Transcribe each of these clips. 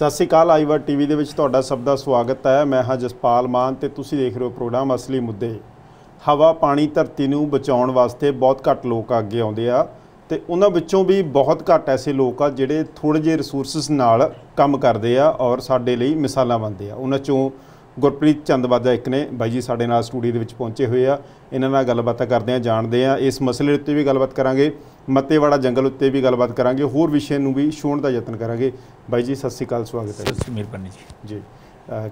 ਸਤਿ ਸ਼੍ਰੀ ਅਕਾਲ ਆਈਵਰ ਟੀਵੀ ਦੇ ਵਿੱਚ ਤੁਹਾਡਾ ਸਭ ਦਾ ਸਵਾਗਤ ਹੈ। ਮੈਂ ਹਾਂ ਜਸਪਾਲ ਮਾਨ ਤੇ ਤੁਸੀਂ ਦੇਖ ਰਹੇ ਹੋ ਪ੍ਰੋਗਰਾਮ ਅਸਲੀ ਮੁੱਦੇ। ਹਵਾ, ਪਾਣੀ, ਧਰਤੀ ਨੂੰ ਬਚਾਉਣ ਵਾਸਤੇ ਬਹੁਤ ਘੱਟ ਲੋਕ ਅੱਗੇ ਆਉਂਦੇ ਆ ਤੇ ਉਹਨਾਂ ਵਿੱਚੋਂ ਵੀ ਬਹੁਤ ਘੱਟ ਐਸੇ ਲੋਕ ਆ ਜਿਹੜੇ ਥੋੜੇ ਜਿਹੇ ਰਿਸੋਰਸਸ ਨਾਲ ਕੰਮ ਕਰਦੇ ਆ ਔਰ ਸਾਡੇ ਲਈ ਮਿਸਾਲਾਂ ਬਣਦੇ ਆ। ਉਹਨਾਂ ਚੋਂ ਗੁਰਪ੍ਰੀਤ ਚੰਦਵਾਜਾ ਇੱਕ ਨੇ ਬਾਈ ਜੀ ਸਾਡੇ ਨਾਲ ਸਟੂਡੀਓ ਦੇ ਵਿੱਚ ਪਹੁੰਚੇ ਹੋਏ ਆ। ਇਹਨਾਂ ਨਾਲ ਗੱਲਬਾਤ ਕਰਦੇ ਆ ਜਾਣਦੇ ਆ। ਇਸ ਮਸਲੇ ਉੱਤੇ ਵੀ ਗੱਲਬਾਤ ਕਰਾਂਗੇ। ਮੱਤੇਵਾੜਾ ਜੰਗਲ ਉੱਤੇ ਵੀ ਗੱਲਬਾਤ ਕਰਾਂਗੇ। ਹੋਰ ਵਿਸ਼ੇ ਨੂੰ ਵੀ ਛੂਹਣ ਦਾ ਯਤਨ ਕਰਾਂਗੇ। ਬਾਈ ਜੀ ਸਤਿ ਸ਼੍ਰੀ ਅਕਾਲ ਸਵਾਗਤ ਹੈ। ਸਤਿ ਸ਼੍ਰੀ ਮਿਹਰਬਾਨੀ ਜੀ। ਜੀ।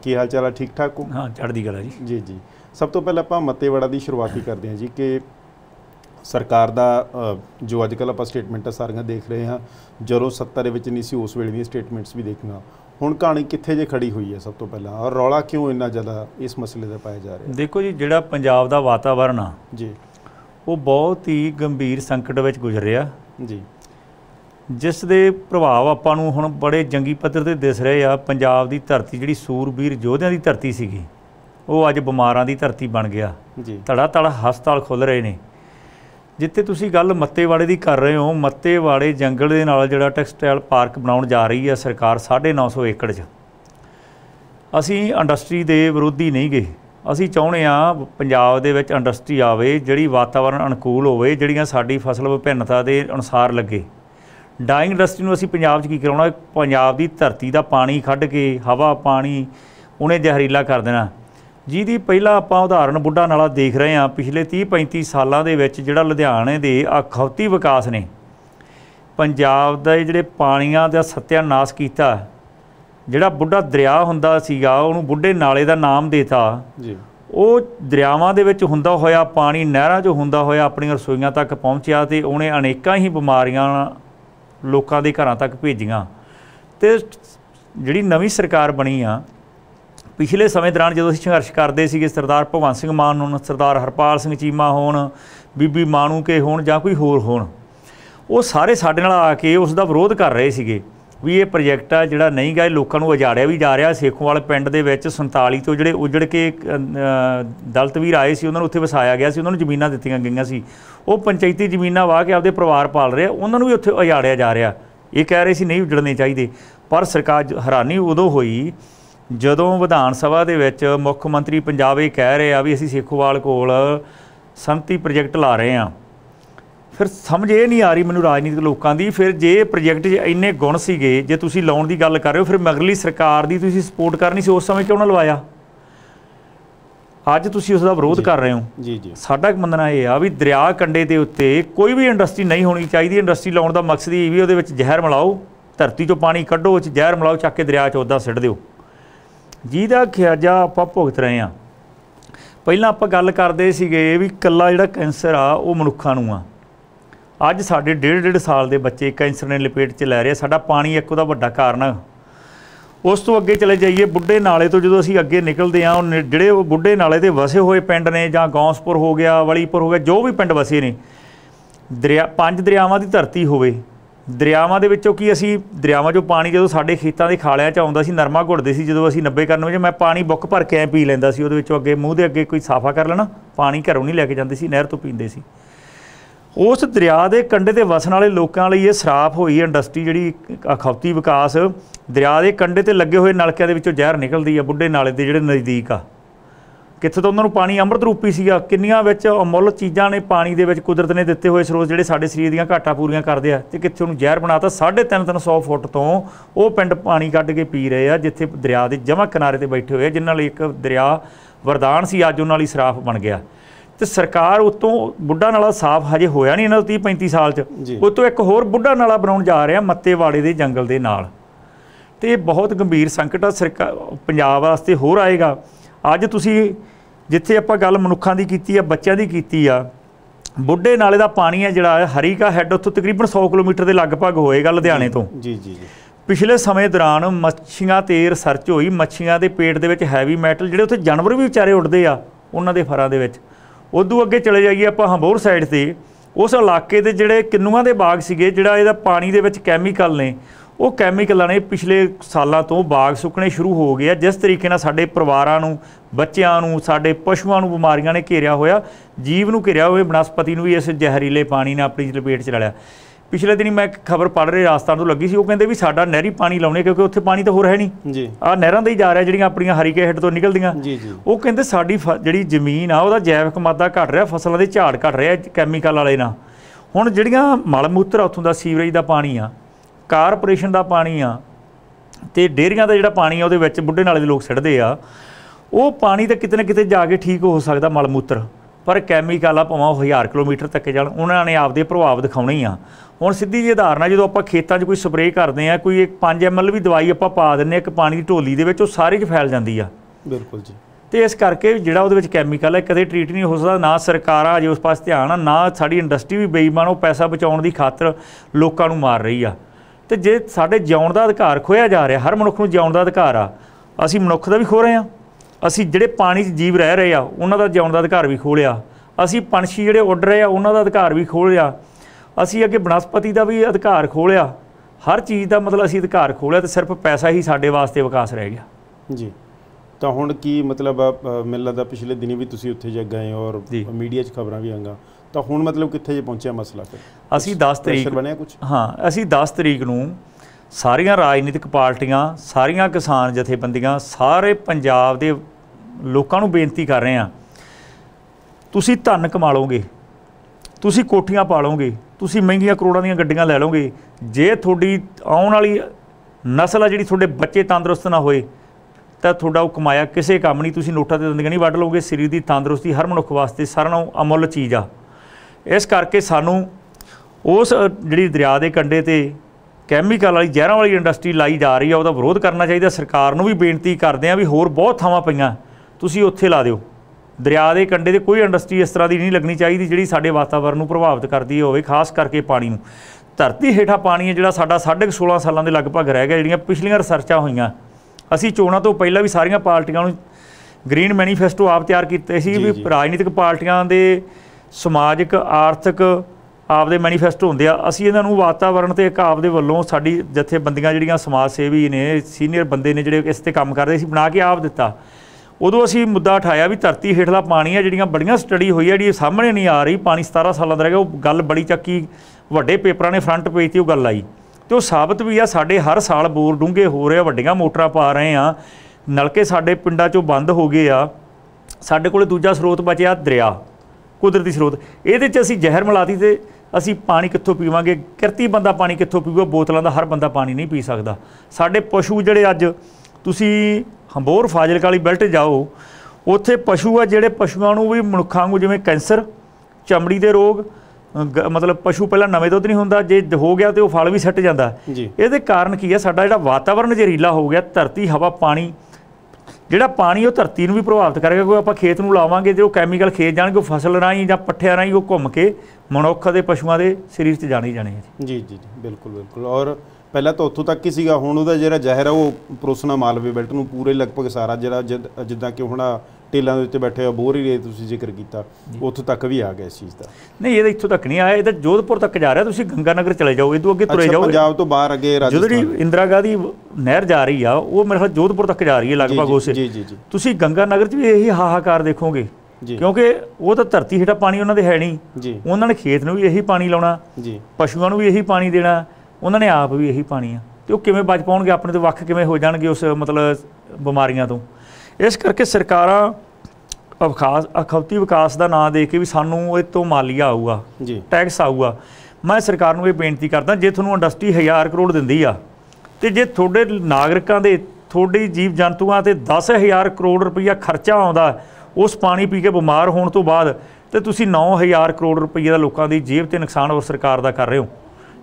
ਕੀ ਹਾਲ ਚਾਲ ਹੈ ਠੀਕ ਠਾਕ ਹੋ? ਹਾਂ ਚੜ੍ਹਦੀ ਕਲਾ ਜੀ। ਜੀ ਜੀ। ਸਭ ਤੋਂ ਪਹਿਲਾਂ ਆਪਾਂ ਮੱਤੇਵਾੜਾ ਦੀ ਸ਼ੁਰੂਆਤ ਹੀ ਕਰਦੇ ਹਾਂ ਜੀ ਕਿ ਸਰਕਾਰ ਦਾ ਜੋ ਅੱਜ ਕੱਲ੍ਹ ਆਪਾਂ ਸਟੇਟਮੈਂਟਾਂ ਸਾਰੀਆਂ ਦੇਖ ਰਹੇ ਹਾਂ ਜਦੋਂ ਸੱਤਾ ਦੇ ਵਿੱਚ ਨਹੀਂ ਸੀ ਉਸ ਵੇਲੇ ਦੀਆਂ ਸਟੇਟਮੈਂਟਸ ਵੀ ਦੇਖੀਆਂ। ਹੁਣ ਕਹਾਣੀ ਕਿੱਥੇ ਜੇ ਖੜੀ ਹੋਈ ਹੈ ਸਭ ਤੋਂ ਪਹਿਲਾਂ? ਔਰ ਰੌਲਾ ਕਿਉਂ ਇੰਨਾ ਜ਼ਿਆਦਾ ਇਸ ਮਸਲੇ ਦਾ ਪਾਇਆ ਜਾ ਰਿਹਾ? ਦੇਖੋ ਜੀ ਜਿਹੜਾ ਪੰਜਾਬ ਦਾ ਵਾਤਾਵਰਣ ਆ ਜੀ। ਉਹ ਬਹੁਤ ਹੀ ਗੰਭੀਰ ਸੰਕਟ ਵਿੱਚ ਗੁਜ਼ਰ ਰਿਹਾ। ਜੀ। ਜਿਸ ਦੇ ਪ੍ਰਭਾਵ ਆਪਾਂ ਨੂੰ ਹੁਣ ਬੜੇ ਜੰਗੀ ਪੱਧਰ ਤੇ ਦਿਸ ਰਹੇ ਆ। ਪੰਜਾਬ ਦੀ ਧਰਤੀ ਜਿਹੜੀ ਸੂਰਬੀਰ ਯੋਧਿਆਂ ਦੀ ਧਰਤੀ ਸੀਗੀ ਉਹ ਅੱਜ ਬਿਮਾਰਾਂ ਦੀ ਧਰਤੀ ਬਣ ਗਿਆ। ਜੀ। ਧੜਾ ਧੜ ਹਸਪਤਾਲ ਖੁੱਲ ਰਹੇ ਨੇ। ਜਿੱਥੇ ਤੁਸੀਂ ਗੱਲ ਮੱਤੇਵਾੜੇ ਦੀ ਕਰ ਰਹੇ ਹੋ, ਮੱਤੇਵਾੜੇ ਜੰਗਲ ਦੇ ਨਾਲ ਜਿਹੜਾ ਟੈਕਸਟਾਈਲ ਪਾਰਕ ਬਣਾਉਣ ਜਾ ਰਹੀ ਹੈ ਸਰਕਾਰ 950 ਏਕੜ 'ਚ। ਅਸੀਂ ਇੰਡਸਟਰੀ ਦੇ ਵਿਰੋਧੀ ਨਹੀਂ ਗਏ। ਅਸੀਂ ਚਾਹੁੰਦੇ ਆ ਪੰਜਾਬ ਦੇ ਵਿੱਚ ਇੰਡਸਟਰੀ ਆਵੇ, ਜਿਹੜੀ ਵਾਤਾਵਰਣ ਅਨੁਕੂਲ ਹੋਵੇ, ਜਿਹੜੀਆਂ ਸਾਡੀ ਫਸਲ ਵਿਭਿੰਨਤਾ ਦੇ ਅਨੁਸਾਰ ਲੱਗੇ। ਡਾਈਂਗ ਇੰਡਸਟਰੀ ਨੂੰ ਅਸੀਂ ਪੰਜਾਬ 'ਚ ਕੀ ਕਰਾਉਣਾ? ਪੰਜਾਬ ਦੀ ਧਰਤੀ ਦਾ ਪਾਣੀ ਕੱਢ ਕੇ, ਹਵਾ, ਪਾਣੀ, ਉਹਨੇ ਜ਼ਹਿਰੀਲਾ ਕਰ ਦੇਣਾ। ਜਿਹਦੀ ਪਹਿਲਾਂ ਆਪਾਂ ਉਦਾਹਰਣ ਬੁੱਢਾ ਨਾਲਾ ਦੇਖ ਰਹੇ ਹਾਂ। ਪਿਛਲੇ 30 35 ਸਾਲਾਂ ਦੇ ਵਿੱਚ ਜਿਹੜਾ ਲੁਧਿਆਣੇ ਦੇ ਅਖੌਤੀ ਵਿਕਾਸ ਨੇ ਪੰਜਾਬ ਦੇ ਜਿਹੜੇ ਪਾਣੀਆਂ ਦਾ ਸਤਿਆਨਾਸ਼ ਕੀਤਾ ਜਿਹੜਾ ਬੁੱਢਾ ਦਰਿਆ ਹੁੰਦਾ ਸੀਗਾ ਉਹਨੂੰ ਬੁੱਢੇ ਨਾਲੇ ਦਾ ਨਾਮ ਦੇਤਾ। ਜੀ। ਉਹ ਦਰਿਆਵਾਂ ਦੇ ਵਿੱਚ ਹੁੰਦਾ ਹੋਇਆ ਪਾਣੀ ਨਹਿਰਾਂ 'ਚੋਂ ਹੁੰਦਾ ਹੋਇਆ ਆਪਣੀਆਂ ਰਸੋਈਆਂ ਤੱਕ ਪਹੁੰਚਿਆ ਤੇ ਉਹਨੇ ਅਨੇਕਾਂ ਹੀ ਬਿਮਾਰੀਆਂ ਲੋਕਾਂ ਦੇ ਘਰਾਂ ਤੱਕ ਭੇਜੀਆਂ। ਤੇ ਜਿਹੜੀ ਨਵੀਂ ਸਰਕਾਰ ਬਣੀ ਆ ਪਿਛਲੇ ਸਮੇਂ ਦੌਰਾਨ ਜਦੋਂ ਅਸੀਂ ਸੰਘਰਸ਼ ਕਰਦੇ ਸੀਗੇ, ਸਰਦਾਰ ਭਗਵੰਤ ਸਿੰਘ ਮਾਨ ਹੋਣ, ਸਰਦਾਰ ਹਰਪਾਲ ਸਿੰਘ ਚੀਮਾ ਹੋਣ, ਬੀਬੀ ਮਾਣੂਕੇ ਹੋਣ ਜਾਂ ਕੋਈ ਹੋਰ ਹੋਣ, ਉਹ ਸਾਰੇ ਸਾਡੇ ਨਾਲ ਆ ਕੇ ਉਸ ਦਾ ਵਿਰੋਧ ਕਰ ਰਹੇ ਸੀਗੇ ਵੀ ਇਹ ਪ੍ਰੋਜੈਕਟ ਆ ਜਿਹੜਾ ਨਹੀਂ ਗਾ, ਇਹ ਲੋਕਾਂ ਨੂੰ ਉਜਾੜਿਆ ਵੀ ਜਾ ਰਿਹਾ। ਸੇਖੋਵਾਲ ਪਿੰਡ ਦੇ ਵਿੱਚ 47 ਤੋਂ ਜਿਹੜੇ ਉਜੜ ਕੇ ਦਲਤ ਵੀਰ ਆਏ ਸੀ, ਉਹਨਾਂ ਨੂੰ ਉੱਥੇ ਵਸਾਇਆ ਗਿਆ ਸੀ, ਉਹਨਾਂ ਨੂੰ ਜ਼ਮੀਨਾਂ ਦਿੱਤੀਆਂ ਗਈਆਂ ਸੀ। ਉਹ ਪੰਚਾਇਤੀ ਜ਼ਮੀਨਾਂ ਵਾਹ ਕੇ ਆਪਦੇ ਪਰਿਵਾਰ ਪਾਲ ਰਹੇ ਉਹਨਾਂ ਨੂੰ ਵੀ ਉੱਥੇ ਉਜਾੜਿਆ ਜਾ ਰਿਹਾ। ਇਹ ਕਹਿ ਰਹੇ ਸੀ, ਨਹੀਂ ਉਜੜਨੇ ਚਾਹੀਦੇ। ਪਰ ਸਰਕਾਰ ਜ- ਹੈਰਾਨੀ ਉਦੋਂ ਹੋਈ ਜਦੋਂ ਵਿਧਾਨ ਸਭਾ ਦੇ ਵਿੱਚ ਮੁੱਖ ਮੰਤਰੀ ਪੰਜਾਬ ਇਹ ਕਹਿ ਰਹੇ ਆ ਵੀ ਅਸੀਂ ਸੇਖੋਵਾਲ ਕੋਲ ਸੰਮਤੀ ਪ੍ਰੋਜੈਕਟ ਲਾ ਰਹੇ ਆ। ਫਿਰ ਸਮਝ ਇਹ ਨਹੀਂ ਆ ਰਹੀ ਮੈਨੂੰ ਰਾਜਨੀਤਿਕ ਲੋਕਾਂ ਦੀ ਫਿਰ ਜੇ ਪ੍ਰੋਜੈਕਟ 'ਚ ਇੰਨੇ ਗੁਣ ਸੀਗੇ ਜੇ ਤੁਸੀਂ ਲਾਉਣ ਦੀ ਗੱਲ ਕਰ ਰਹੇ ਹੋ ਫਿਰ ਮਗਰਲੀ ਸਰਕਾਰ ਦੀ ਤੁਸੀਂ ਸਪੋਰਟ ਕਰਨੀ ਸੀ ਉਸ ਸਮੇਂ ਕਿਉਂ ਨਾ ਲਵਾਇਆ? ਅੱਜ ਤੁਸੀਂ ਉਸ ਦਾ ਵਿਰੋਧ ਕਰ ਰਹੇ ਹੋ। ਜੀ ਜੀ। ਸਾਡਾ ਮੰਨਣਾ ਇਹ ਆ ਵੀ ਦਰਿਆ ਕੰਡੇ ਦੇ ਉੱਤੇ ਕੋਈ ਵੀ ਇੰਡਸਟਰੀ ਨਹੀਂ ਹੋਣੀ ਚਾਹੀਦੀ। ਇੰਡਸਟਰੀ ਲਾਉਣ ਦਾ ਮਕਸਦ ਇਹ ਵੀ ਉਹਦੇ ਵਿੱਚ ਜ਼ਹਿਰ ਮਿਲਾਓ ਧਰਤੀ 'ਚੋਂ ਪਾਣੀ ਕੱਢੋ ਉਹ 'ਚ ਜ਼ਹਿਰ ਮਿਲਾਓ ਚੱਕ ਕੇ ਦਰਿਆ 'ਚ ਉੱਦਾਂ ਸਿੱਟ ਦਿਓ। ਜਿਹਦਾ ਖਿਆਜਾ ਆਪਾਂ ਭੁਗਤ ਰਹੇ ਆ ਪਹਿਲਾਂ ਆਪਾਂ ਗੱਲ ਕਰਦੇ ਸੀਗੇ ਵੀ ਕੱਲਾ ਜਿਹੜਾ ਕੈਂਸਰ ਆ, ਉਹ ਮਨੁੱਖਾਂ ਨੂੰ ਆ। ਅੱਜ ਸਾਡੇ ਡੇਢ ਡੇਢ ਸਾਲ ਦੇ ਬੱਚੇ ਕੈਂਸਰ ਨੇ ਲਪੇਟ 'ਚ ਲੈ ਰਹੇ ਸਾਡਾ ਪਾਣੀ ਇੱਕ ਉਹਦਾ ਵੱਡਾ ਕਾਰਨ ਆ। ਉਸ ਤੋਂ ਅੱਗੇ ਚਲੇ ਜਾਈਏ, ਬੁੱਢੇ ਨਾਲੇ ਤੋਂ ਜਦੋਂ ਅਸੀਂ ਅੱਗੇ ਨਿਕਲਦੇ ਆ ਜਿਹੜੇ ਉਹ ਬੁੱਢੇ ਨਾਲੇ ਦੇ ਵਸੇ ਹੋਏ ਪਿੰਡ ਨੇ, ਜਾਂ ਗੌਂਸਪੁਰ ਹੋ ਗਿਆ, ਵਲੀਪੁਰ ਹੋ ਗਿਆ, ਜੋ ਵੀ ਪਿੰਡ ਵਸੇ ਨੇ, ਦਰਿਆ, ਪੰਜ ਦਰਿਆਵਾਂ ਦੀ ਧਰਤੀ ਹੋਵੇ ਦਰਿਆਵਾਂ ਦੇ ਵਿੱਚੋਂ ਕੀ ਅਸੀਂ ਦਰਿਆਵਾਂ 'ਚੋਂ ਪਾਣੀ ਜਦੋਂ ਸਾਡੇ ਖੇਤਾਂ ਦੇ ਖਾਲਿਆਂ 'ਚ ਆਉਂਦਾ ਸੀ, ਨਰਮਾ ਘੁੱਟਦੇ ਸੀ, ਜਦੋਂ ਅਸੀਂ 90 ਕਰਨ ਵਿੱਚ ਮੈਂ ਪਾਣੀ ਬੁੱਕ ਭਰ ਕੇ ਐ ਪੀ ਲੈਂਦਾ ਸੀ, ਉਹਦੇ ਵਿੱਚੋਂ ਅੱਗੇ ਮੂੰਹ ਦੇ ਅੱਗੇ ਕੋਈ ਸਾਫਾ ਕਰ ਲੈਣਾ, ਪਾਣੀ ਘਰੋਂ ਨਹੀਂ ਲੈ ਕੇ ਜਾਂਦੇ ਸੀ, ਨਹਿਰ ਤੋਂ ਪੀਂਦੇ ਸੀ। ਉਸ ਦਰਿਆ ਦੇ ਕੰਢੇ ਤੇ ਵਸਣ ਵਾਲੇ ਲੋਕਾਂ ਲਈ ਇਹ ਸਰਾਪ ਹੋਈ ਇੰਡਸਟਰੀ ਜਿਹੜੀ ਅਖੌਤੀ ਵਿਕਾਸ, ਦਰਿਆ ਦੇ ਕੰਢੇ ਤੇ ਲੱਗੇ ਹੋਏ ਨਲਕਿਆਂ ਦੇ ਵਿੱਚੋਂ ਜ਼ਹਿਰ ਨਿਕਲਦੀ ਆ, ਬੁੱਢੇ ਨਾਲੇ ਦੇ ਜਿਹੜੇ ਨਜ਼ਦੀਕ ਆ। ਕਿੱਥੇ ਤੋਂ ਉਹਨਾਂ ਨੂੰ ਪਾਣੀ ਅੰਮ੍ਰਿਤ ਰੂਪੀ ਸੀਗਾ ਕਿੰਨੀਆਂ ਵਿੱਚ ਅਮੁੱਲ ਚੀਜ਼ਾਂ ਨੇ ਪਾਣੀ ਦੇ ਵਿੱਚ ਕੁਦਰਤ ਨੇ ਦਿੱਤੇ ਹੋਏ ਸਰੋਤ ਜਿਹੜੇ ਸਾਡੇ ਸਰੀਰ ਦੀਆਂ ਘਾਟਾਂ ਪੂਰੀਆਂ ਕਰਦੇ ਆ। ਤੇ ਕਿੱਥੇ ਉਹਨੂੰ ਜ਼ਹਿਰ ਬਣਾਤਾ 350 ਫੁੱਟ ਤੋਂ ਉਹ ਪਿੰਡ ਪਾਣੀ ਕੱਢ ਕੇ ਪੀ ਰਹੇ ਆ ਜਿੱਥੇ ਦਰਿਆ ਦੇ ਜਮਾ ਕਿਨਾਰੇ ਤੇ ਬੈਠੇ ਹੋਏ ਆ ਜਿਨ੍ਹਾਂ ਲਈ ਇੱਕ ਦਰਿਆ ਵਰਦਾਨ ਸੀ ਅੱਜ ਉਹਨਾਂ ਲਈ ਸਰਾਫ ਬਣ ਗਿਆ। ਤੇ ਸਰਕਾਰ ਉਤੋਂ ਬੁੱਢਾ ਨਾਲਾ ਸਾਫ਼ ਹਜੇ ਹੋਇਆ ਨਹੀਂ ਇਹਨਾਂ 30 35 ਸਾਲ ਚ। ਉਤੋਂ ਇੱਕ ਹੋਰ ਬੁੱਢਾ ਨਾਲਾ ਬਣਾਉਣ ਜਾ ਰਿਹਾ ਮੱਤੇਵਾੜੇ ਦੇ ਜੰਗਲ ਦੇ ਨਾਲ। ਤੇ ਇਹ ਬਹੁਤ ਗੰਭੀਰ ਸੰਕਟ ਆ ਸਰਕਾਰ ਪੰਜਾਬ ਵਾਸਤੇ ਹੋਰ ਆਏਗਾ। ਅੱਜ ਤੁਸੀਂ ਜਿੱਥੇ ਆਪਾਂ ਗੱਲ ਮਨੁੱਖਾਂ ਦੀ ਕੀਤੀ ਆ ਬੱਚਿਆਂ ਦੀ ਕੀਤੀ ਆ ਬੁੱਢੇ ਨਾਲੇ ਦਾ ਪਾਣੀ ਆ ਜਿਹੜਾ ਹਰੀਕਾ ਹੈੱਡ ਉੱਥੋਂ ਤਕਰੀਬਨ 100 ਕਿਲੋਮੀਟਰ ਦੇ ਲਗਭਗ ਹੋਏਗਾ ਲੁਧਿਆਣੇ ਤੋਂ। ਜੀ ਜੀ ਜੀ। ਪਿਛਲੇ ਸਮੇਂ ਦੌਰਾਨ ਮੱਛੀਆਂ ਤੇ ਰਿਸਰਚ ਹੋਈ ਮੱਛੀਆਂ ਦੇ ਪੇਟ ਦੇ ਵਿੱਚ ਹੈਵੀ ਮੈਟਲ ਜਿਹੜੇ ਉੱਥੇ ਜਾਨਵਰ ਵੀ ਵਿਚਾਰੇ ਉੱਡਦੇ ਆ ਉਹਨਾਂ ਦੇ ਫਰਾਂ ਦੇ ਵਿੱਚ। ਉਦੋਂ ਅੱਗੇ ਚਲੇ ਜਾਈਏ ਆਪਾਂ ਹੰਬੋਰ ਸਾਈਡ ਤੇ ਉਸ ਇਲਾਕੇ ਦੇ ਜਿਹੜੇ ਕਿੰਨੂਆਂ ਦੇ ਬਾਗ ਸੀਗੇ ਜਿਹੜਾ ਇਹਦਾ ਪਾਣੀ ਦੇ ਵਿੱਚ ਕੈਮੀਕਲ ਨੇ ਉਹ ਕੈਮੀਕਲਾਂ ਨੇ ਪਿਛਲੇ ਸਾਲਾਂ ਤੋਂ ਬਾਗ ਸੁੱਕਣੇ ਸ਼ੁਰੂ ਹੋ ਗਏ ਆ। ਜਿਸ ਤਰੀਕੇ ਨਾਲ ਸਾਡੇ ਪਰਿਵਾਰਾਂ ਨੂੰ ਬੱਚਿਆਂ ਨੂੰ ਸਾਡੇ ਪਸ਼ੂਆਂ ਨੂੰ ਬਿਮਾਰੀਆਂ ਨੇ ਘੇਰਿਆ ਹੋਇਆ ਜੀਵ ਨੂੰ ਘੇਰਿਆ ਹੋਇਆ ਬਨਸਪਤੀ ਨੂੰ ਵੀ ਇਸ ਜ਼ਹਿਰੀਲੇ ਪਾਣੀ ਨੇ ਆਪਣੀ ਲਪੇਟ ਚ ਲੈ ਲਿਆ ਪਿਛਲੇ ਦਿਨੀ ਮੈਂ ਇੱਕ ਖਬਰ ਪੜ੍ਹ ਰਿਹਾ ਰਾਜਸਥਾਨ ਤੋਂ ਲੱਗੀ ਸੀ। ਉਹ ਕਹਿੰਦੇ ਵੀ ਸਾਡਾ ਨਹਿਰੀ ਪਾਣੀ ਲਾਉਣੇ ਕਿਉਂਕਿ ਉੱਥੇ ਪਾਣੀ ਤਾਂ ਹੋਰ ਹੈ ਨਹੀਂ। ਜੀ। ਆ ਨਹਿਰਾਂ ਦੇ ਹੀ ਜਾ ਰਿਹਾ ਜਿਹੜੀਆਂ ਆਪਣੀਆਂ ਹਰੀਕੇ ਹੈੱਡ ਤੋਂ ਨਿਕਲਦੀਆਂ। ਉਹ ਕਹਿੰਦੇ ਸਾਡੀ ਜਿਹੜੀ ਜ਼ਮੀਨ ਆ ਉਹਦਾ ਜੈਵਿਕ ਮਾਦਾ ਘਟ ਰਿਹਾ ਫਸਲਾਂ ਦੇ ਝਾੜ ਘਟ ਰਿਹਾ ਕੈਮੀਕਲ ਵਾਲੇ ਨਾਲ। ਹੁਣ ਜਿਹੜੀਆਂ ਮਲ ਮੂਤਰ ਉੱਥੋਂ ਦਾ ਸੀਵਰੇਜ ਦਾ ਪਾਣੀ ਆ ਕਾਰਪੋਰੇਸ਼ਨ ਦਾ ਪਾਣੀ ਆ ਤੇ ਡੇਅਰੀਆਂ ਦਾ ਜਿਹੜਾ ਪਾਣੀ ਆ ਉਹਦੇ ਵਿੱਚ ਬੁੱਢੇ ਨਾਲੇ ਦੇ ਲੋਕ ਸਿੱਟਦੇ ਆ ਉਹ ਪਾਣੀ ਤਾਂ ਕਿਤੇ ਨਾ ਕਿਤੇ ਜਾ ਕੇ ਠੀਕ ਹੋ ਸਕਦਾ ਮਲ ਮੂਤਰ ਪਰ ਕੈਮੀਕਲ ਆ ਭਾਵੇਂ ਉਹ 1000 ਕਿਲੋਮੀਟਰ ਤੱਕ ਜਾਣ ਉਹਨਾਂ ਨੇ ਆਪਦੇ ਪ੍ਰਭਾਵ ਦਿਖਾਉਣੇ ਹੀ ਆ। ਹੁਣ ਸਿੱਧੀ ਜਿਹੀ ਉਦਾਹਰਨ ਆ ਜਦੋਂ ਆਪਾਂ ਖੇਤਾਂ 'ਚ ਕੋਈ ਸਪਰੇਅ ਕਰਦੇ ਆ ਕੋਈ ਇੱਕ 5 ml ਵੀ ਦਵਾਈ ਆਪਾਂ ਪਾ ਦਿੰਨੇ ਆ ਇੱਕ ਪਾਣੀ ਦੀ ਢੋਲੀ ਦੇ ਵਿੱਚ ਉਹ ਸਾਰੇ 'ਚ ਫੈਲ ਜਾਂਦੀ ਆ। ਬਿਲਕੁਲ ਜੀ। ਤੇ ਇਸ ਕਰਕੇ ਜਿਹੜਾ ਉਹਦੇ ਵਿੱਚ ਕੈਮੀਕਲ ਹੈ ਕਦੇ ਟ੍ਰੀਟ ਨਹੀਂ ਹੋ ਸਕਦਾ ਨਾ ਸਰਕਾਰਾਂ ਅਜੇ ਉਸ ਪਾਸੇ ਧਿਆਨ ਆ ਨਾ ਸਾਡੀ ਇੰਡਸਟਰੀ ਵੀ ਬੇਈਮਾਨ ਉਹ ਪੈਸਾ ਬਚਾਉਣ ਦੀ ਖਾਤਰ ਲੋਕਾਂ ਨੂੰ ਮਾਰ ਰਹੀ ਆ। ਤੇ ਜੇ ਸਾਡੇ ਜਿਉਣ ਦਾ ਅਧਿਕਾਰ ਖੋਇਆ ਜਾ ਰਿਹਾ ਹਰ ਮਨੁੱਖ ਨੂੰ ਜਿਉਣ ਦਾ ਅਧਿਕਾਰ ਆ ਅਸੀਂ ਮਨੁੱਖ ਦਾ ਵੀ ਖੋ ਰਹੇ ਆ ਅਸੀਂ ਜਿਹੜੇ ਪਾਣੀ 'ਚ ਜੀਵ ਰਹਿ ਰਹੇ ਆ ਉਹਨਾਂ ਦਾ ਜਿਉਣ ਦਾ ਅਧਿਕਾਰ ਵੀ ਖੋਹ ਲਿਆ। ਅਸੀਂ ਪੰਛੀ ਜਿਹੜੇ ਉੱਡ ਰਹੇ ਆ ਉਹਨਾਂ ਦਾ ਅਧਿਕਾਰ ਵੀ ਖੋਹ ਲਿਆ। ਅਸੀਂ ਅੱਗੇ ਬਨਸਪਤੀ ਦਾ ਵੀ ਅਧਿਕਾਰ ਖੋਹ ਲਿਆ। ਹਰ ਚੀਜ਼ ਦਾ ਮਤਲਬ ਅਸੀਂ ਅਧਿਕਾਰ ਖੋਹ ਲਿਆ ਤੇ ਸਿਰਫ ਪੈਸਾ ਹੀ ਸਾਡੇ ਵਾਸਤੇ ਵਿਕਾਸ ਰਹਿ ਗਿਆ। ਜੀ। ਤਾਂ ਹੁਣ ਕੀ ਮਤਲਬ ਮੈਨੂੰ ਲੱਗਦਾ ਪਿਛਲੇ ਦਿਨੀ ਵੀ ਤੁਸੀਂ ਉੱਥੇ ਜਾ ਗਏ ਔਰ। ਮੀਡੀਆ 'ਚ ਖਬਰਾਂ ਵੀ ਆਂਗਾ ਤਾਂ ਹੁਣ ਮਤਲਬ ਕਿੱਥੇ ਜੇ ਪਹੁੰਚਿਆ ਮਸਲਾ ਫਿਰ? ਅਸੀਂ 10 ਤਰੀਕ ਬਣਿਆ ਕੁਝ ਹਾਂ ਅਸੀਂ 10 ਤਰੀਕ ਨੂੰ ਸਾਰੀਆਂ ਰਾਜਨੀਤਿਕ ਪਾਰਟੀਆਂ ਸਾਰੀਆਂ ਕਿਸਾਨ ਜਥੇਬੰਦੀਆਂ ਸਾਰੇ ਪੰਜਾਬ ਦੇ ਲੋਕਾਂ ਨੂੰ ਬੇਨਤੀ ਕਰ ਰਹੇ ਹਾਂ ਤੁਸੀਂ ਧਨ ਕਮਾ ਲਓਗੇ ਤੁਸੀਂ ਕੋਠੀਆਂ ਪਾ ਲਓਗੇ ਤੁਸੀਂ ਮਹਿੰਗੀਆਂ ਕਰੋੜਾਂ ਦੀਆਂ ਗੱਡੀਆਂ ਲੈ ਲਓਗੇ ਜੇ ਤੁਹਾਡੀ ਆਉਣ ਵਾਲੀ ਨਸਲ ਆ ਜਿਹੜੀ ਤੁਹਾਡੇ ਬੱਚੇ ਤੰਦਰੁਸਤ ਨਾ ਹੋਏ ਤਾਂ ਤੁਹਾਡਾ ਉਹ ਕਮਾਇਆ ਕਿਸੇ ਕੰਮ ਨਹੀਂ ਤੁਸੀਂ ਨੋਟਾਂ ਤੇ ਦੰਦੀਆਂ ਨਹੀਂ ਵੱਢ ਲਓਗੇ ਸਰੀਰ ਦੀ ਤੰਦਰੁਸਤੀ ਹਰ ਮਨੁੱਖ ਵਾਸਤੇ ਸਾਰਿਆਂ ਨਾਲੋਂ ਅਮੁੱਲ ਚੀਜ਼ ਆ। ਇਸ ਕਰਕੇ ਸਾਨੂੰ ਉਸ ਜਿਹੜੀ ਦਰਿਆ ਦੇ ਕੰਢੇ ਤੇ ਕੈਮੀਕਲ ਵਾਲੀ ਜ਼ਹਿਰਾਂ ਵਾਲੀ ਇੰਡਸਟਰੀ ਲਾਈ ਜਾ ਰਹੀ ਆ ਉਹਦਾ ਵਿਰੋਧ ਕਰਨਾ ਚਾਹੀਦਾ। ਸਰਕਾਰ ਨੂੰ ਵੀ ਬੇਨਤੀ ਕਰਦੇ ਆ ਵੀ ਹੋਰ ਬਹੁਤ ਥਾਵਾਂ ਪਈਆਂ ਤੁਸੀਂ ਉੱਥੇ ਲਾ ਦਿਓ। ਦਰਿਆ ਦੇ ਕੰਢੇ ਤੇ ਕੋਈ ਇੰਡਸਟਰੀ ਇਸ ਤਰ੍ਹਾਂ ਦੀ ਨਹੀਂ ਲੱਗਣੀ ਚਾਹੀਦੀ ਜਿਹੜੀ ਸਾਡੇ ਵਾਤਾਵਰਣ ਨੂੰ ਪ੍ਰਭਾਵਿਤ ਕਰਦੀ ਹੋਵੇ ਖਾਸ ਕਰਕੇ ਪਾਣੀ ਨੂੰ। ਧਰਤੀ ਹੇਠਾਂ ਪਾਣੀ ਹੈ ਜਿਹੜਾ ਸਾਡਾ ਸਾਢੇ ਕੁ 16 ਸਾਲਾਂ ਦੇ ਲਗਭਗ ਰਹਿ ਗਿਆ ਜਿਹੜੀਆਂ ਪਿਛਲੀਆਂ ਰਿਸਰਚਾਂ ਹੋਈਆਂ। ਅਸੀਂ ਚੋਣਾਂ ਤੋਂ ਪਹਿਲਾਂ ਵੀ ਸਾਰੀਆਂ ਪਾਰਟੀਆਂ ਨੂੰ ਗ੍ਰੀਨ ਮੈਨੀਫੈਸਟੋ ਆਪ ਤਿਆਰ ਕੀਤੇ ਸੀ ਵੀ। ਰਾਜਨੀਤਿਕ ਪਾਰਟੀਆਂ ਦੇ ਸਮਾਜਿਕ, ਆਰਥਿਕ ਆਪਦੇ ਮੈਨੀਫੈਸਟੋ ਹੁੰਦੇ ਆ। ਅਸੀਂ ਇਹਨਾਂ ਨੂੰ ਵਾਤਾਵਰਣ ਤੇ ਇੱਕ ਆਪਦੇ ਵੱਲੋਂ ਸਾਡੀ ਜਥੇਬੰਦੀਆਂ ਜਿਹੜੀਆਂ ਸਮਾਜ ਸੇਵੀ ਨੇ ਸੀਨੀਅਰ ਬੰਦੇ ਨੇ ਜਿਹੜੇ ਇਸ ਤੇ ਕੰਮ ਕਰਦੇ ਸੀ, ਬਣਾ ਕੇ ਆਪ ਦਿੱਤਾ। ਉਦੋਂ ਅਸੀਂ ਮੁੱਦਾ ਉਠਾਇਆ ਵੀ ਧਰਤੀ ਹੇਠਲਾ ਪਾਣੀ ਆ, ਜਿਹੜੀਆਂ ਬੜੀਆਂ ਸਟੱਡੀ ਹੋਈ ਆ, ਜਿਹੜੀ ਸਾਹਮਣੇ ਨਹੀਂ ਆ ਰਹੀ, ਪਾਣੀ 17 ਸਾਲਾਂ ਦਾ ਰਹਿ ਗਿਆ, ਉਹ ਗੱਲ ਬੜੀ ਚੱਕੀ, ਵੱਡੇ ਪੇਪਰਾਂ ਨੇ ਫਰੰਟ ਪੇਜ ਤੇ ਉਹ ਗੱਲ ਆਈ। ਤੇ ਉਹ ਸਾਬਤ ਵੀ ਆ, ਸਾਡੇ ਹਰ ਸਾਲ ਬੋਰ ਡੂੰਘੇ ਹੋ ਰਹੇ ਆ, ਵੱਡੀਆਂ ਮੋਟਰਾਂ ਪਾ ਰਹੇ ਆ, ਨਲਕੇ ਸਾਡੇ ਪਿੰਡਾਂ 'ਚੋਂ ਬੰਦ ਹੋ ਗਏ ਆ, ਸਾਡੇ ਕੋਲੇ ਦੂਜਾ ਸਰੋਤ ਬਚਿਆ ਦਰਿਆ। ਕੁਦਰਤੀ ਸਰੋਤ। ਇਹਦੇ 'ਚ ਅਸੀਂ ਜ਼ਹਿਰ ਮਿਲਾਤੀ ਤੇ ਅਸੀਂ ਪਾਣੀ ਕਿੱਥੋਂ ਪੀਵਾਂਗੇ? ਕਿਰਤੀ ਬੰਦਾ ਪਾਣੀ ਕਿੱਥੋਂ ਪੀਊਗਾ? ਬੋਤਲਾਂ ਦਾ ਹਰ ਬੰਦਾ ਪਾਣੀ ਨਹੀਂ ਪੀ ਸਕਦਾ। ਸਾਡੇ ਪਸ਼ੂ ਜਿਹੜੇ ਅੱਜ ਤੁਸੀਂ ਹੰਬੋਰ ਫਾਜ਼ਿਲਕਾ ਵਾਲੀ ਬੈਲਟ ਜਾਓ ਉੱਥੇ ਪਸ਼ੂ ਆ ਜਿਹੜੇ ਪਸ਼ੂਆਂ ਨੂੰ ਵੀ ਮਨੁੱਖਾਂ ਨੂੰ ਜਿਵੇਂ ਕੈਂਸਰ ਚਮੜੀ ਦੇ ਰੋਗ ਮਤਲਬ ਪਸ਼ੂ ਪਹਿਲਾਂ ਨਵੇਂ ਦੁੱਧ ਨਹੀਂ ਹੁੰਦਾ ਜੇ ਹੋ ਗਿਆ ਤੇ ਉਹ ਫਲ ਵੀ ਸੱਟ ਜਾਂਦਾ। ਇਹਦੇ ਕਾਰਨ ਕੀ ਹੈ ਸਾਡਾ ਜਿਹੜਾ ਵਾਤਾਵਰਣ ਜ਼ਹਿਰੀਲਾ ਹੋ ਗਿਆ ਧਰਤੀ ਹਵਾ ਪਾਣੀ ਜਿਹੜਾ ਪਾਣੀ ਉਹ ਧਰਤੀ ਨੂੰ ਵੀ ਪ੍ਰਭਾਵਿਤ ਕਰੇਗਾ, ਕੋਈ ਆਪਾਂ ਖੇਤ ਨੂੰ ਲਾਵਾਂਗੇ, ਜੇ ਉਹ ਕੈਮੀਕਲ ਖੇਤ ਜਾਣਗੇ ਫਸਲ ਰਾਹੀਂ ਜਾਂ ਪੱਠਿਆਂ ਰਾਹੀਂ ਉਹ ਘੁੰਮ ਕੇ ਮਨੁੱਖ ਦੇ ਪਸ਼ੂਆਂ ਦੇ ਸਰੀਰ 'ਚ ਜਾਣੇ ਹੀ ਜਾਣੇ ਜੀ। ਜੀ ਜੀ ਬਿਲਕੁਲ ਬਿਲਕੁਲ। ਔਰ ਪਹਿਲਾਂ ਤਾਂ ਉੱਥੋਂ ਤੱਕ ਹੀ ਸੀਗਾ, ਹੁਣ ਉਹਦਾ ਜਿਹੜਾ ਜ਼ਹਿਰ ਆ, ਉਹ ਪਰੋਸਣਾ ਮਾਲਵੇ ਬੈਲਟ ਨੂੰ ਪੂਰੇ ਲਗਭਗ ਸਾਰਾ ਜਿਹੜਾ, ਜਿੱਦ- ਜਿੱਦਾਂ ਕਿ ਹੁਣ ਟੇਲਾਂ ਦੇ ਉੱਤੇ ਬੈਠੇ ਆ ਬੋਰ ਹੀ ਰੇ ਤੁਸੀਂ ਜ਼ਿਕਰ ਕੀਤਾ ਉੱਥੋਂ ਤੱਕ ਵੀ ਆ ਗਿਆ ਇਸ ਚੀਜ਼ ਦਾ। ਨਹੀਂ ਇਹਦਾ ਇੱਥੋਂ ਤੱਕ ਨਹੀਂ ਆਇਆ ਇਹ ਤਾਂ ਜੋਧਪੁਰ ਤੱਕ ਜਾ ਰਿਹਾ ਤੁਸੀਂ ਗੰਗਾਨਗਰ ਚਲੇ ਜਾਓ ਇਹ ਤੋਂ ਅੱਗੇ ਤੁਰੇ ਜਾਓ। ਪੰਜਾਬ ਤੋਂ ਬਾਹਰ ਅੱਗੇ ਰਾਜਸਥਾਨ। ਜਿਹੜੀ ਇੰਦਰਾ ਗਾਂਧੀ ਨਹਿਰ ਜਾ ਰਹੀ ਆ ਉਹ ਮੇਰੇ ਖਿਆਲ ਜੋਧਪੁਰ ਤੱਕ ਜਾ ਰਹੀ ਹੈ ਲਗਭਗ ਉਸੇ। ਜੀ ਜੀ ਜੀ। ਤੁਸੀਂ ਗੰਗਾਨਗਰ 'ਚ ਵੀ ਇਹੀ ਹਾਹਾਕਾਰ ਦੇਖੋਗੇ ਕਿਉਂਕਿ ਉਹ ਤਾਂ ਧਰਤੀ ਹੇਠਾਂ ਪਾਣੀ ਉਹਨਾਂ ਦੇ ਹੈ ਨਹੀਂ। ਜੀ। ਉਹਨਾਂ ਨੇ ਖੇਤ ਨੂੰ ਵੀ ਇਹੀ ਪਾਣੀ ਲਾਉਣਾ ਜੀ। ਪਸ਼ੂਆਂ ਨੂੰ ਵੀ ਇਹੀ ਪਾਣੀ ਦੇਣਾ ਉਹਨਾਂ ਨੇ ਆਪ ਵੀ ਇਹੀ ਪਾਣੀ ਆ। ਤੇ ਉਹ ਕਿਵੇਂ ਬਚ ਪਾਉਣਗੇ ਆਪਣੇ ਤੋਂ ਵੱਖ ਕਿਵੇਂ ਹੋ ਜਾਣਗੇ ਉਸ ਮਤਲਬ ਬਿਮਾਰੀਆਂ ਤੋਂ? ਇਸ ਕਰਕੇ ਸਰਕਾਰਾਂ ਅਵਖਾਸ ਅਖੌਤੀ ਵਿਕਾਸ ਦਾ ਨਾਂ ਦੇ ਕੇ ਵੀ ਸਾਨੂੰ ਇਹ ਤੋਂ ਮਾਲੀਆ ਆਊਗਾ ਜੀ। ਟੈਕਸ ਆਊਗਾ। ਮੈਂ ਸਰਕਾਰ ਨੂੰ ਇਹ ਬੇਨਤੀ ਕਰਦਾ ਜੇ ਤੁਹਾਨੂੰ ਇੰਡਸਟਰੀ 1000 ਕਰੋੜ ਦਿੰਦੀ ਆ ਤੇ ਜੇ ਤੁਹਾਡੇ ਨਾਗਰਿਕਾਂ ਦੇ ਤੁਹਾਡੀ ਜੀਵ ਜੰਤੂਆਂ ਤੇ 10000 ਕਰੋੜ ਰੁਪਈਆ ਖਰਚਾ ਆਉਂਦਾ ਉਸ ਪਾਣੀ ਪੀ ਕੇ ਬਿਮਾਰ ਹੋਣ ਤੋਂ ਬਾਅਦ ਤੇ ਤੁਸੀਂ 9000 ਕਰੋੜ ਰੁਪਈਏ ਦਾ ਲੋਕਾਂ ਦੀ ਜੇਬ ਤੇ ਨੁਕਸਾਨ ਹੋਰ ਸਰਕਾਰ ਦਾ ਕਰ ਰਹੇ ਹੋ।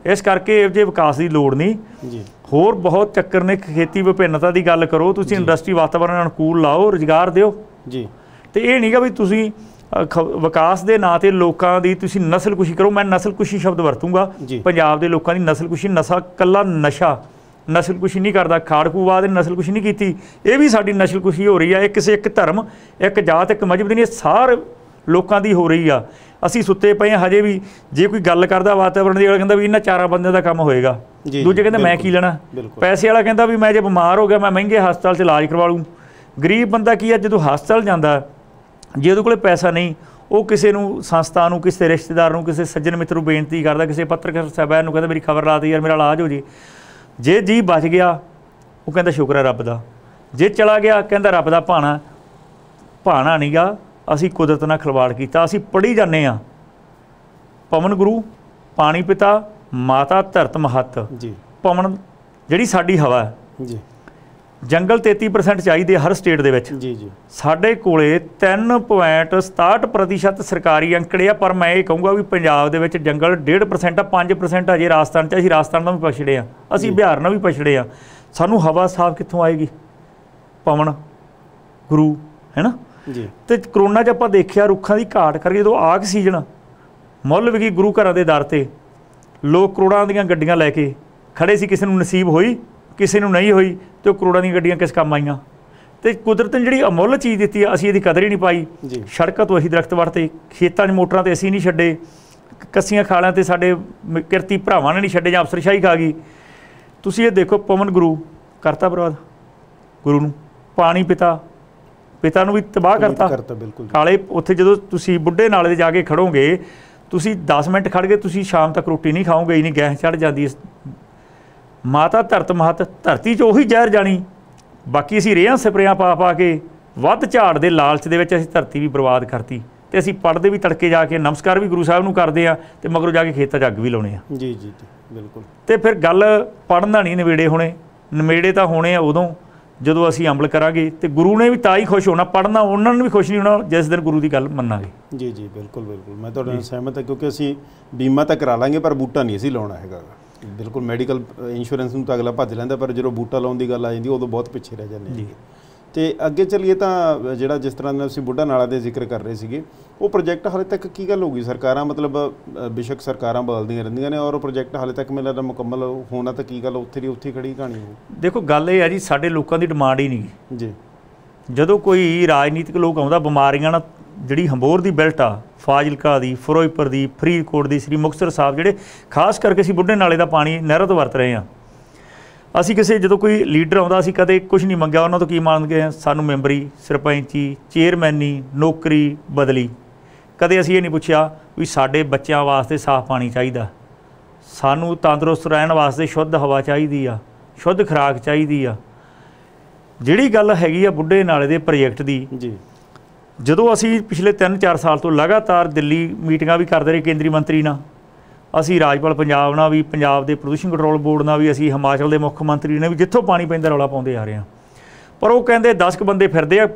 ਇਸ ਕਰਕੇ ਇਹ ਜੇ ਵਿਕਾਸ ਦੀ ਲੋੜ ਨਹੀਂ। ਜੀ। ਹੋਰ ਬਹੁਤ ਚੱਕਰ ਨੇ ਖੇਤੀ ਵਿਭਿੰਨਤਾ ਦੀ ਗੱਲ ਕਰੋ ਤੁਸੀਂ ਇੰਡਸਟਰੀ ਵਾਤਾਵਰਣ ਅਨੁਕੂਲ ਲਾਓ ਰੁਜ਼ਗਾਰ ਦਿਓ। ਜੀ। ਤੇ ਇਹ ਨਹੀਂਗਾ ਵੀ ਤੁਸੀਂ ਵਿਕਾਸ ਦੇ ਨਾਂ ਤੇ ਲੋਕਾਂ ਦੀ ਤੁਸੀਂ ਨਸਲਕੁਸ਼ੀ ਕਰੋ ਮੈਂ ਨਸਲਕੁਸ਼ੀ ਸ਼ਬਦ ਵਰਤੂੰਗਾ। ਪੰਜਾਬ ਦੇ ਲੋਕਾਂ ਦੀ ਨਸਲਕੁਸ਼ੀ ਨਸ਼ਾ ਕੱਲਾ ਨਸ਼ਾ। ਨਸਲਕੁਸ਼ੀ ਨਹੀਂ ਕਰਦਾ ਖਾੜਕੂਵਾਦ ਨੇ ਨਸਲਕੁਸ਼ੀ ਨਹੀਂ ਕੀਤੀ। ਇਹ ਵੀ ਸਾਡੀ ਨਸਲਕੁਸ਼ੀ ਹੋ ਰਹੀ ਆ ਇਹ ਕਿਸੇ ਇੱਕ ਧਰਮ ਇੱਕ ਜਾਤ ਇੱਕ ਮਜ਼ਹਬ ਦੀ ਨਹੀਂ ਸਾਰੇ ਲੋਕਾਂ ਦੀ ਹੋ ਰਹੀ ਆ। ਅਸੀਂ ਸੁੱਤੇ ਪਏ ਹਾਂ ਹਜੇ ਵੀ ਜੇ ਕੋਈ ਗੱਲ ਕਰਦਾ ਵਾਤਾਵਰਣ ਦੀ ਅਗਲਾ ਕਹਿੰਦਾ ਵੀ ਇਹਨਾਂ ਚਾਰਾਂ ਬੰਦਿਆਂ ਦਾ ਕੰਮ ਹੋਏਗਾ। ਦੂਜੇ ਕਹਿੰਦਾ ਮੈਂ ਕੀ ਲੈਣਾ। ਪੈਸੇ ਵਾਲਾ ਕਹਿੰਦਾ ਵੀ ਮੈਂ ਜੇ ਬਿਮਾਰ ਹੋ ਗਿਆ ਮੈਂ ਮਹਿੰਗੇ ਹਸਪਤਾਲ 'ਚ ਇਲਾਜ ਕਰਵਾ ਲੂੰ ਗਰੀਬ ਬੰਦਾ ਕੀ ਆ ਜਦੋਂ ਹਸਪਤਾਲ ਜਾਂਦਾ ਜੇ ਉਹਦੇ ਕੋਲੇ ਪੈਸਾ ਨਹੀਂ ਉਹ ਕਿਸੇ ਨੂੰ ਸੰਸਥਾ ਨੂੰ ਕਿਸੇ ਰਿਸ਼ਤੇਦਾਰ ਨੂੰ ਕਿਸੇ ਸੱਜਣ ਮਿੱਤਰ ਨੂੰ ਬੇਨਤੀ ਕਰਦਾ ਕਿਸੇ ਪੱਤਰਕਾਰ ਸਾਹਿਬਾਨ ਨੂੰ ਕਹਿੰਦਾ ਮੇਰੀ ਖਬਰ ਲਾ ਦੇ ਯਾਰ ਮੇਰਾ ਇਲਾਜ ਹੋ ਜੇ। ਜੇ ਜੀ ਬਚ ਗਿਆ ਉਹ ਕਹਿੰਦਾ ਸ਼ੁਕਰ ਹੈ ਰੱਬ ਦਾ। ਜੇ ਚਲਾ ਗਿਆ ਕਹਿੰਦਾ ਰੱਬ ਦਾ ਭਾਣਾ ਭਾਣਾ ਨਹੀਂਗਾ ਅਸੀਂ ਕੁਦਰਤ ਨਾਲ ਖਿਲਵਾੜ ਕੀਤਾ ਅਸੀਂ ਪੜੀ ਜਾਂਦੇ ਆ ਪਵਨ ਗੁਰੂ ਪਾਣੀ ਪਿਤਾ ਮਾਤਾ ਧਰਤ ਮਹੱਤ। ਜੀ। ਪਵਨ ਜਿਹੜੀ ਸਾਡੀ ਹਵਾ ਹੈ। ਜੀ। ਜੰਗਲ 33% ਚਾਹੀਦੇ ਹਰ ਸਟੇਟ ਦੇ ਵਿੱਚ। ਜੀ ਜੀ। ਸਾਡੇ ਕੋਲੇ 3.67% ਸਰਕਾਰੀ ਅੰਕੜੇ ਆ ਪਰ ਮੈਂ ਇਹ ਕਹੂੰਗਾ ਵੀ ਪੰਜਾਬ ਦੇ ਵਿੱਚ ਜੰਗਲ 1.5% ਆ 5% ਅਜੇ ਰਾਜਸਥਾਨ ਚ ਅਸੀਂ ਰਾਜਸਥਾਨ ਨਾਲ ਵੀ ਪਛੜੇ ਆ ਅਸੀਂ ਬਿਹਾਰ ਨਾਲ ਵੀ ਪਛੜੇ ਆ ਸਾਨੂੰ ਹਵਾ ਸਾਫ਼ ਕਿੱਥੋਂ ਆਏਗੀ? ਪਵਨ ਗੁਰੂ ਹੈਨਾ ਜੀ ਤੇ ਕਰੋਨਾ 'ਚ ਆਪਾਂ ਦੇਖਿਆ ਰੁੱਖਾਂ ਦੀ ਘਾਟ ਕਰਕੇ ਜਦੋਂ ਆਗ ਸੀਜ਼ਨ ਮੁੱਲ ਵਿਕੀ ਗੁਰੂ ਘਰਾਂ ਦੇ ਦਰ ਤੇ ਲੋਕ ਕਰੋੜਾਂ ਦੀਆਂ ਗੱਡੀਆਂ ਲੈ ਕੇ ਖੜੇ ਸੀ ਕਿਸੇ ਨੂੰ ਨਸੀਬ ਹੋਈ ਕਿਸੇ ਨੂੰ ਨਹੀਂ ਹੋਈ ਤੇ ਉਹ ਕਰੋੜਾਂ ਦੀਆਂ ਗੱਡੀਆਂ ਕਿਸ ਕੰਮ ਆਈਆਂ? ਤੇ ਕੁਦਰਤ ਨੇ ਜਿਹੜੀ ਅਮੁੱਲ ਚੀਜ਼ ਦਿੱਤੀ ਆ ਅਸੀਂ ਇਹਦੀ ਕਦਰ ਹੀ ਨਹੀਂ ਪਾਈ। ਸੜਕਾਂ ਤੋਂ ਅਸੀਂ ਦਰਖਤ ਵੜਤੇ ਖੇਤਾਂ 'ਚ ਮੋਟਰਾਂ ਤੇ ਅਸੀਂ ਨਹੀਂ ਛੱਡੇ ਕੱਸੀਆਂ ਖਾਲਾਂ ਤੇ ਸਾਡੇ ਕਿਰਤੀ ਭਰਾਵਾਂ ਨੇ ਨਹੀਂ ਛੱਡੇ ਜਾਂ ਅਫਸਰਸ਼ਾਹੀ ਖਾ ਗਈ। ਤੁਸੀਂ ਇਹ ਦੇਖੋ ਪਵਨ ਗੁਰੂ ਕਰਤਾ ਬਰਬਾਦ ਗੁਰੂ ਨੂੰ ਪਾਣੀ ਪਿਤਾ ਪਿਤਾ ਨੂੰ ਵੀ ਤਬਾਹ ਕਰਤਾ। ਕਰਤਾ ਬਿਲਕੁਲ। ਕਾਲੇ ਉੱਥੇ ਜਦੋਂ ਤੁਸੀਂ ਬੁੱਢੇ ਨਾਲੇ ਦੇ ਜਾ ਕੇ ਖੜੋਗੇ ਤੁਸੀਂ 10 ਮਿੰਟ ਖੜ ਗਏ ਤੁਸੀਂ ਸ਼ਾਮ ਤੱਕ ਰੋਟੀ ਨਹੀਂ ਖਾਓਗੇ ਹੀ ਨਹੀਂ ਗੈਸ ਚੜ ਜਾਂਦੀ ਮਾਤਾ ਧਰਤ ਮਹਤ ਧਰਤੀ 'ਚ ਉਹੀ ਜ਼ਹਿਰ ਜਾਣੀ। ਬਾਕੀ ਅਸੀਂ ਰੇਹਾਂ ਸਪਰੇਆਂ ਪਾ ਪਾ ਕੇ ਵੱਧ ਝਾੜ ਦੇ ਲਾਲਚ ਦੇ ਵਿੱਚ ਅਸੀਂ ਧਰਤੀ ਵੀ ਬਰਬਾਦ ਕਰਤੀ। ਤੇ ਅਸੀਂ ਪੜਦੇ ਵੀ ਤੜਕੇ ਜਾ ਕੇ ਨਮਸਕਾਰ ਵੀ ਗੁਰੂ ਸਾਹਿਬ ਨੂੰ ਕਰਦੇ ਆ ਤੇ ਮਗਰੋਂ ਜਾ ਕੇ ਖੇਤਾਂ 'ਚ ਅੱਗ ਵੀ ਲਾਉਣੇ ਆ ਜੀ ਜੀ ਜੀ ਬਿਲਕੁਲ। ਤੇ ਫਿਰ ਗੱਲ ਪੜਨ ਦਾ ਨਹੀਂ ਨਵੇੜੇ ਹੋਣੇ। ਨਵੇੜੇ ਤਾਂ ਹੋਣੇ ਆ ਉਦੋਂ। ਜਦੋਂ ਅਸੀਂ ਅਮਲ ਕਰਾਂਗੇ ਤੇ ਗੁਰੂ ਨੇ ਵੀ ਤਾਂ ਹੀ ਖੁਸ਼ ਹੋਣਾ ਪੜਨਾ ਉਹਨਾਂ ਨੂੰ ਵੀ ਖੁਸ਼ ਨਹੀਂ ਹੋਣਾ ਜਿਸ ਦਿਨ ਗੁਰੂ ਦੀ ਗੱਲ ਮੰਨਾਂਗੇ। ਜੀ ਜੀ ਬਿਲਕੁਲ ਬਿਲਕੁਲ। ਮੈਂ ਤੁਹਾਡੇ ਨਾਲ ਸਹਿਮਤ ਹਾਂ ਕਿਉਂਕਿ ਅਸੀਂ ਬੀਮਾ ਤਾਂ ਕਰਾ ਲਾਂਗੇ ਪਰ ਬੂਟਾ ਨਹੀਂ ਅਸੀਂ ਲਾਉਣਾ ਹੈਗਾ। ਬਿਲਕੁਲ ਮੈਡੀਕਲ ਇੰਸ਼ੋਰੈਂਸ ਨੂੰ ਤਾਂ ਅਗਲਾ ਭੱਜ ਲੈਂਦਾ ਪਰ ਜਦੋਂ ਬੂਟਾ ਲਾਉਣ ਦੀ ਗੱਲ ਆ ਜਾਂਦੀ ਉਦੋਂ ਬਹੁਤ ਪਿੱਛੇ ਰਹਿ ਜਾਂਦੇ ਹਾਂ ਤੇ ਅੱਗੇ ਚੱਲੀਏ ਤਾਂ ਜਿਹੜਾ ਜਿਸ ਤਰ੍ਹਾਂ ਦਾ ਅਸੀਂ ਬੁੱਢਾ ਨਾਲਾ ਦੇ ਜ਼ਿਕਰ ਕਰ ਰਹੇ ਸੀਗੇ ਉਹ ਪ੍ਰੋਜੈਕਟ ਹਾਲੇ ਤੱਕ ਕੀ ਗੱਲ ਹੋ ਗਈ? ਸਰਕਾਰਾਂ ਮਤਲਬ ਬੇਸ਼ੱਕ ਸਰਕਾਰਾਂ ਬਦਲਦੀਆਂ ਰਹਿੰਦੀਆਂ ਨੇ ਔਰ ਉਹ ਪ੍ਰੋਜੈਕਟ ਹਾਲੇ ਤੱਕ ਲੱਗਦਾ ਮੁਕੰਮਲ ਹੋਣਾ ਤਾਂ ਕੀ ਗੱਲ ਉੱਥੇ ਦੀ ਉੱਥੇ ਖੜੀ ਕਹਾਣੀ ਹੋ ਦੇਖੋ ਗੱਲ ਇਹ ਹੈ ਜੀ ਸਾਡੇ ਲੋਕਾਂ ਦੀ ਡਿਮਾਂਡ ਹੀ ਨਹੀਂ। ਜੀ। ਜਦੋਂ ਕੋਈ ਰਾਜਨੀਤਿਕ ਲੋਕ ਆਉਂਦਾ ਬਿਮਾਰੀਆਂ ਨਾਲ ਜਿਹੜੀ ਹੰਬੋਰ ਦੀ ਬੈਲਟ ਆ ਫਾਜ਼ਿਲਕਾ ਦੀ ਫਿਰੋਜ਼ਪੁਰ ਦੀ ਫਰੀਦਕੋਟ ਦੀ ਸ੍ਰੀ ਮੁਕਤਸਰ ਸਾਹਿਬ ਜਿਹੜੇ ਖਾਸ ਕਰਕੇ ਅਸੀਂ ਬੁੱਢੇ ਨਾਲੇ ਦਾ ਪਾਣੀ ਨਹਿਰਾਂ ਤੋਂ ਵਰਤ ਰਹੇ ਹਾਂ ਅਸੀਂ ਕਿਸੇ ਜਦੋਂ ਕੋਈ ਲੀਡਰ ਆਉਂਦਾ ਅਸੀਂ ਕਦੇ ਕੁਝ ਨਹੀਂ ਮੰਗਿਆ ਉਹਨਾਂ ਤੋਂ ਕੀ ਮੰਗਦੇ ਆ ਸਾਨੂੰ ਮੈਂਬਰੀ ਸਰਪੰਚੀ ਚੇਅਰਮੈਨੀ ਨੌਕਰੀ ਬਦਲੀ। ਕਦੇ ਅਸੀਂ ਇਹ ਨਹੀਂ ਪੁੱਛਿਆ ਵੀ ਸਾਡੇ ਬੱਚਿਆਂ ਵਾਸਤੇ ਸਾਫ਼ ਪਾਣੀ ਚਾਹੀਦਾ। ਸਾਨੂੰ ਤੰਦਰੁਸਤ ਰਹਿਣ ਵਾਸਤੇ ਸ਼ੁੱਧ ਹਵਾ ਚਾਹੀਦੀ ਆ ਸ਼ੁੱਧ ਖੁਰਾਕ ਚਾਹੀਦੀ ਆ। ਜਿਹੜੀ ਗੱਲ ਹੈਗੀ ਆ ਬੁੱਢੇ ਨਾਲੇ ਦੇ ਪ੍ਰੋਜੈਕਟ ਦੀ ਜੀ। ਜਦੋਂ ਅਸੀਂ ਪਿਛਲੇ 3-4 ਸਾਲ ਤੋਂ ਲਗਾਤਾਰ ਦਿੱਲੀ ਮੀਟਿੰਗਾਂ ਵੀ ਕਰਦੇ ਰਹੇ ਕੇਂਦਰੀ ਮੰਤਰੀ ਨਾਲ ਅਸੀਂ ਰਾਜਪਾਲ ਪੰਜਾਬ ਨਾਲ ਵੀ ਪੰਜਾਬ ਦੇ ਪ੍ਰਦੂਸ਼ਣ ਕੰਟਰੋਲ ਬੋਰਡ ਨਾਲ ਵੀ ਅਸੀਂ ਹਿਮਾਚਲ ਦੇ ਮੁੱਖ ਮੰਤਰੀ ਨੇ ਵੀ ਜਿੱਥੋਂ ਪਾਣੀ ਪੈਂਦਾ ਰੌਲਾ ਪਾਉਂਦੇ ਆ ਰਹੇ ਹਾਂ। ਪਰ ਉਹ ਕਹਿੰਦੇ 10 ਕੁ ਬੰਦੇ ਫਿਰਦੇ ਆ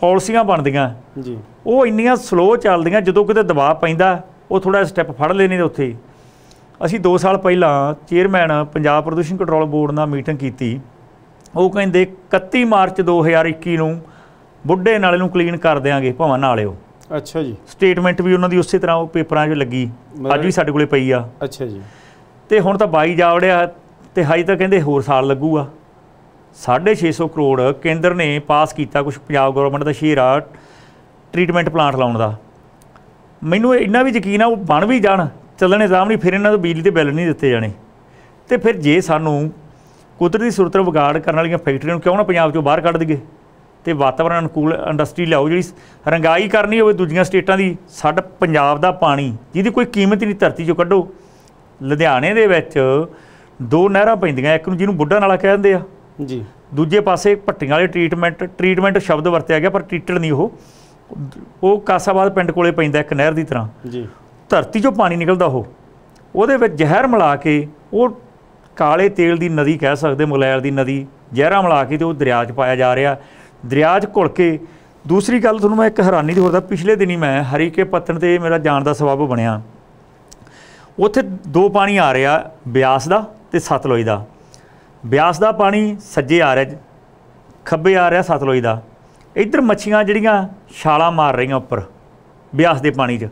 ਪਾਲਿਸੀਆਂ ਬਣਦੀਆਂ। ਜੀ। ਉਹ ਇੰਨੀਆਂ ਸਲੋ ਚੱਲਦੀਆਂ ਜਦੋਂ ਕਿਤੇ ਦਬਾਅ ਪੈਂਦਾ ਉਹ ਥੋੜਾ ਸਟੈਪ ਫੜ ਲੈਣੇ ਨੇ ਉੱਥੇ। ਅਸੀਂ 2 ਸਾਲ ਪਹਿਲਾਂ ਚੇਅਰਮੈਨ ਪੰਜਾਬ ਪ੍ਰਦੂਸ਼ਣ ਕੰਟਰੋਲ ਬੋਰਡ ਨਾਲ ਮੀਟਿੰਗ ਕੀਤੀ। ਉਹ ਕਹਿੰਦੇ 31 ਮਾਰਚ 2021 ਨੂੰ ਬੁੱਢੇ ਨਾਲੇ ਨੂੰ ਕਲੀਨ ਕਰ ਦਿਆਂਗੇ ਭਾਵਾਂ ਨਾਲਿਓ ਅੱਛਾ ਜੀ। ਸਟੇਟਮੈਂਟ ਵੀ ਉਹਨਾਂ ਦੀ ਉਸੇ ਤਰ੍ਹਾਂ ਉਹ ਪੇਪਰਾਂ 'ਚ ਲੱਗੀ। ਅੱਜ ਵੀ ਸਾਡੇ ਕੋਲੇ ਪਈ ਆ। ਅੱਛਾ ਜੀ। ਤੇ ਹੁਣ ਤਾਂ 22 ਜਾ ਵੜਿਆ ਤੇ ਹਾਈ ਤਾਂ ਕਹਿੰਦੇ ਹੋਰ ਸਾਲ ਲੱਗੂਗਾ। 650 ਕਰੋੜ ਕੇਂਦਰ ਨੇ ਪਾਸ ਕੀਤਾ ਕੁਝ ਪੰਜਾਬ ਗਵਰਨਮੈਂਟ ਦਾ ਸ਼ੇਅਰ ਆ ਟ੍ਰੀਟਮੈਂਟ ਪਲਾਂਟ ਲਾਉਣ ਦਾ। ਮੈਨੂੰ ਇੰਨਾ ਵੀ ਯਕੀਨ ਆ ਉਹ ਬਣ ਵੀ ਜਾਣ ਚੱਲਣੇ ਨਹੀਂ ਫਿਰ ਇਹਨਾਂ ਤੋਂ ਬਿਜਲੀ ਦੇ ਬਿੱਲ ਨਹੀਂ ਦਿੱਤੇ ਜਾਣੇ। ਤੇ ਫਿਰ ਜੇ ਸਾਨੂੰ ਕੁਦਰਤੀ ਸਰੋਤ ਵਿਗਾੜ ਕਰਨ ਵਾਲੀਆਂ ਫੈਕਟਰੀਆਂ ਨੂੰ ਕਿਉਂ ਨਾ ਪੰਜਾਬ ਚੋਂ ਬਾਹਰ ਕੱਢ ਦਈਏ? ਤੇ ਵਾਤਾਵਰਣ ਅਨੁਕੂਲ ਇੰਡਸਟਰੀ ਲਿਆਓ ਜਿਹੜੀ ਰੰਗਾਈ ਕਰਨੀ ਹੋਵੇ ਦੂਜੀਆਂ ਸਟੇਟਾਂ ਦੀ ਸਾਡਾ ਪੰਜਾਬ ਦਾ ਪਾਣੀ ਜਿਹਦੀ ਕੋਈ ਕੀਮਤ ਨਹੀਂ ਧਰਤੀ 'ਚੋਂ ਕੱਢੋ। ਲੁਧਿਆਣੇ ਦੇ ਵਿੱਚ ਦੋ ਨਹਿਰਾਂ ਪੈਂਦੀਆਂ ਇੱਕ ਨੂੰ ਜਿਹਨੂੰ ਬੁੱਢਾ ਨਾਲਾ ਕਹਿੰਦੇ ਆ। ਜੀ। ਦੂਜੇ ਪਾਸੇ ਭੱਟੀਆਂ ਵਾਲੇ ਟ੍ਰੀਟਮੈਂਟ ਟ੍ਰੀਟਮੈਂਟ ਸ਼ਬਦ ਵਰਤਿਆ ਗਿਆ ਪਰ ਟ੍ਰੀਟਡ ਨਹੀਂ ਉਹ। ਉਹ ਕਾਸਾਬਾਦ ਪਿੰਡ ਕੋਲੇ ਪੈਂਦਾ ਇੱਕ ਨਹਿਰ ਦੀ ਤਰ੍ਹਾਂ। ਜੀ। ਧਰਤੀ 'ਚੋਂ ਪਾਣੀ ਨਿਕਲਦਾ ਉਹ। ਉਹਦੇ ਵਿੱਚ ਜ਼ਹਿਰ ਮਿਲਾ ਕੇ ਉਹ ਕਾਲੇ ਤੇਲ ਦੀ ਨਦੀ ਕਹਿ ਸਕਦੇ ਮੁਗਲੈਲ ਦੀ ਨਦੀ ਜ਼ਹਿਰਾਂ ਮਿਲਾ ਕੇ ਤੇ ਉਹ ਦਰਿਆ 'ਚ ਪਾਇਆ ਜਾ ਰਿਹਾ। ਦਰਿਆ 'ਚ ਘੁਲ ਕੇ। ਦੂਸਰੀ ਗੱਲ ਤੁਹਾਨੂੰ ਮੈਂ ਇੱਕ ਹੈਰਾਨੀ ਦੀ ਹੋਰ ਦਾ ਪਿਛਲੇ ਦਿਨੀ ਮੈਂ ਹਰੀਕੇ ਪੱਤਣ ਤੇ ਮੇਰਾ ਜਾਣ ਦਾ ਸਬਬ ਬਣਿਆ। ਉੱਥੇ ਦੋ ਪਾਣੀ ਆ ਰਿਹਾ, ਬਿਆਸ ਦਾ ਤੇ ਸਤਲੁਜ ਦਾ। ਬਿਆਸ ਦਾ ਪਾਣੀ ਸੱਜੇ ਆ ਰਿਹਾ, ਖੱਬੇ ਆ ਰਿਹਾ ਸਤਲੁਜ ਦਾ। ਇੱਧਰ ਮੱਛੀਆਂ ਜਿਹੜੀਆਂ ਛਾਲਾਂ ਮਾਰ ਰਹੀਆਂ ਉੱਪਰ, ਬਿਆਸ ਦੇ ਪਾਣੀ 'ਚ।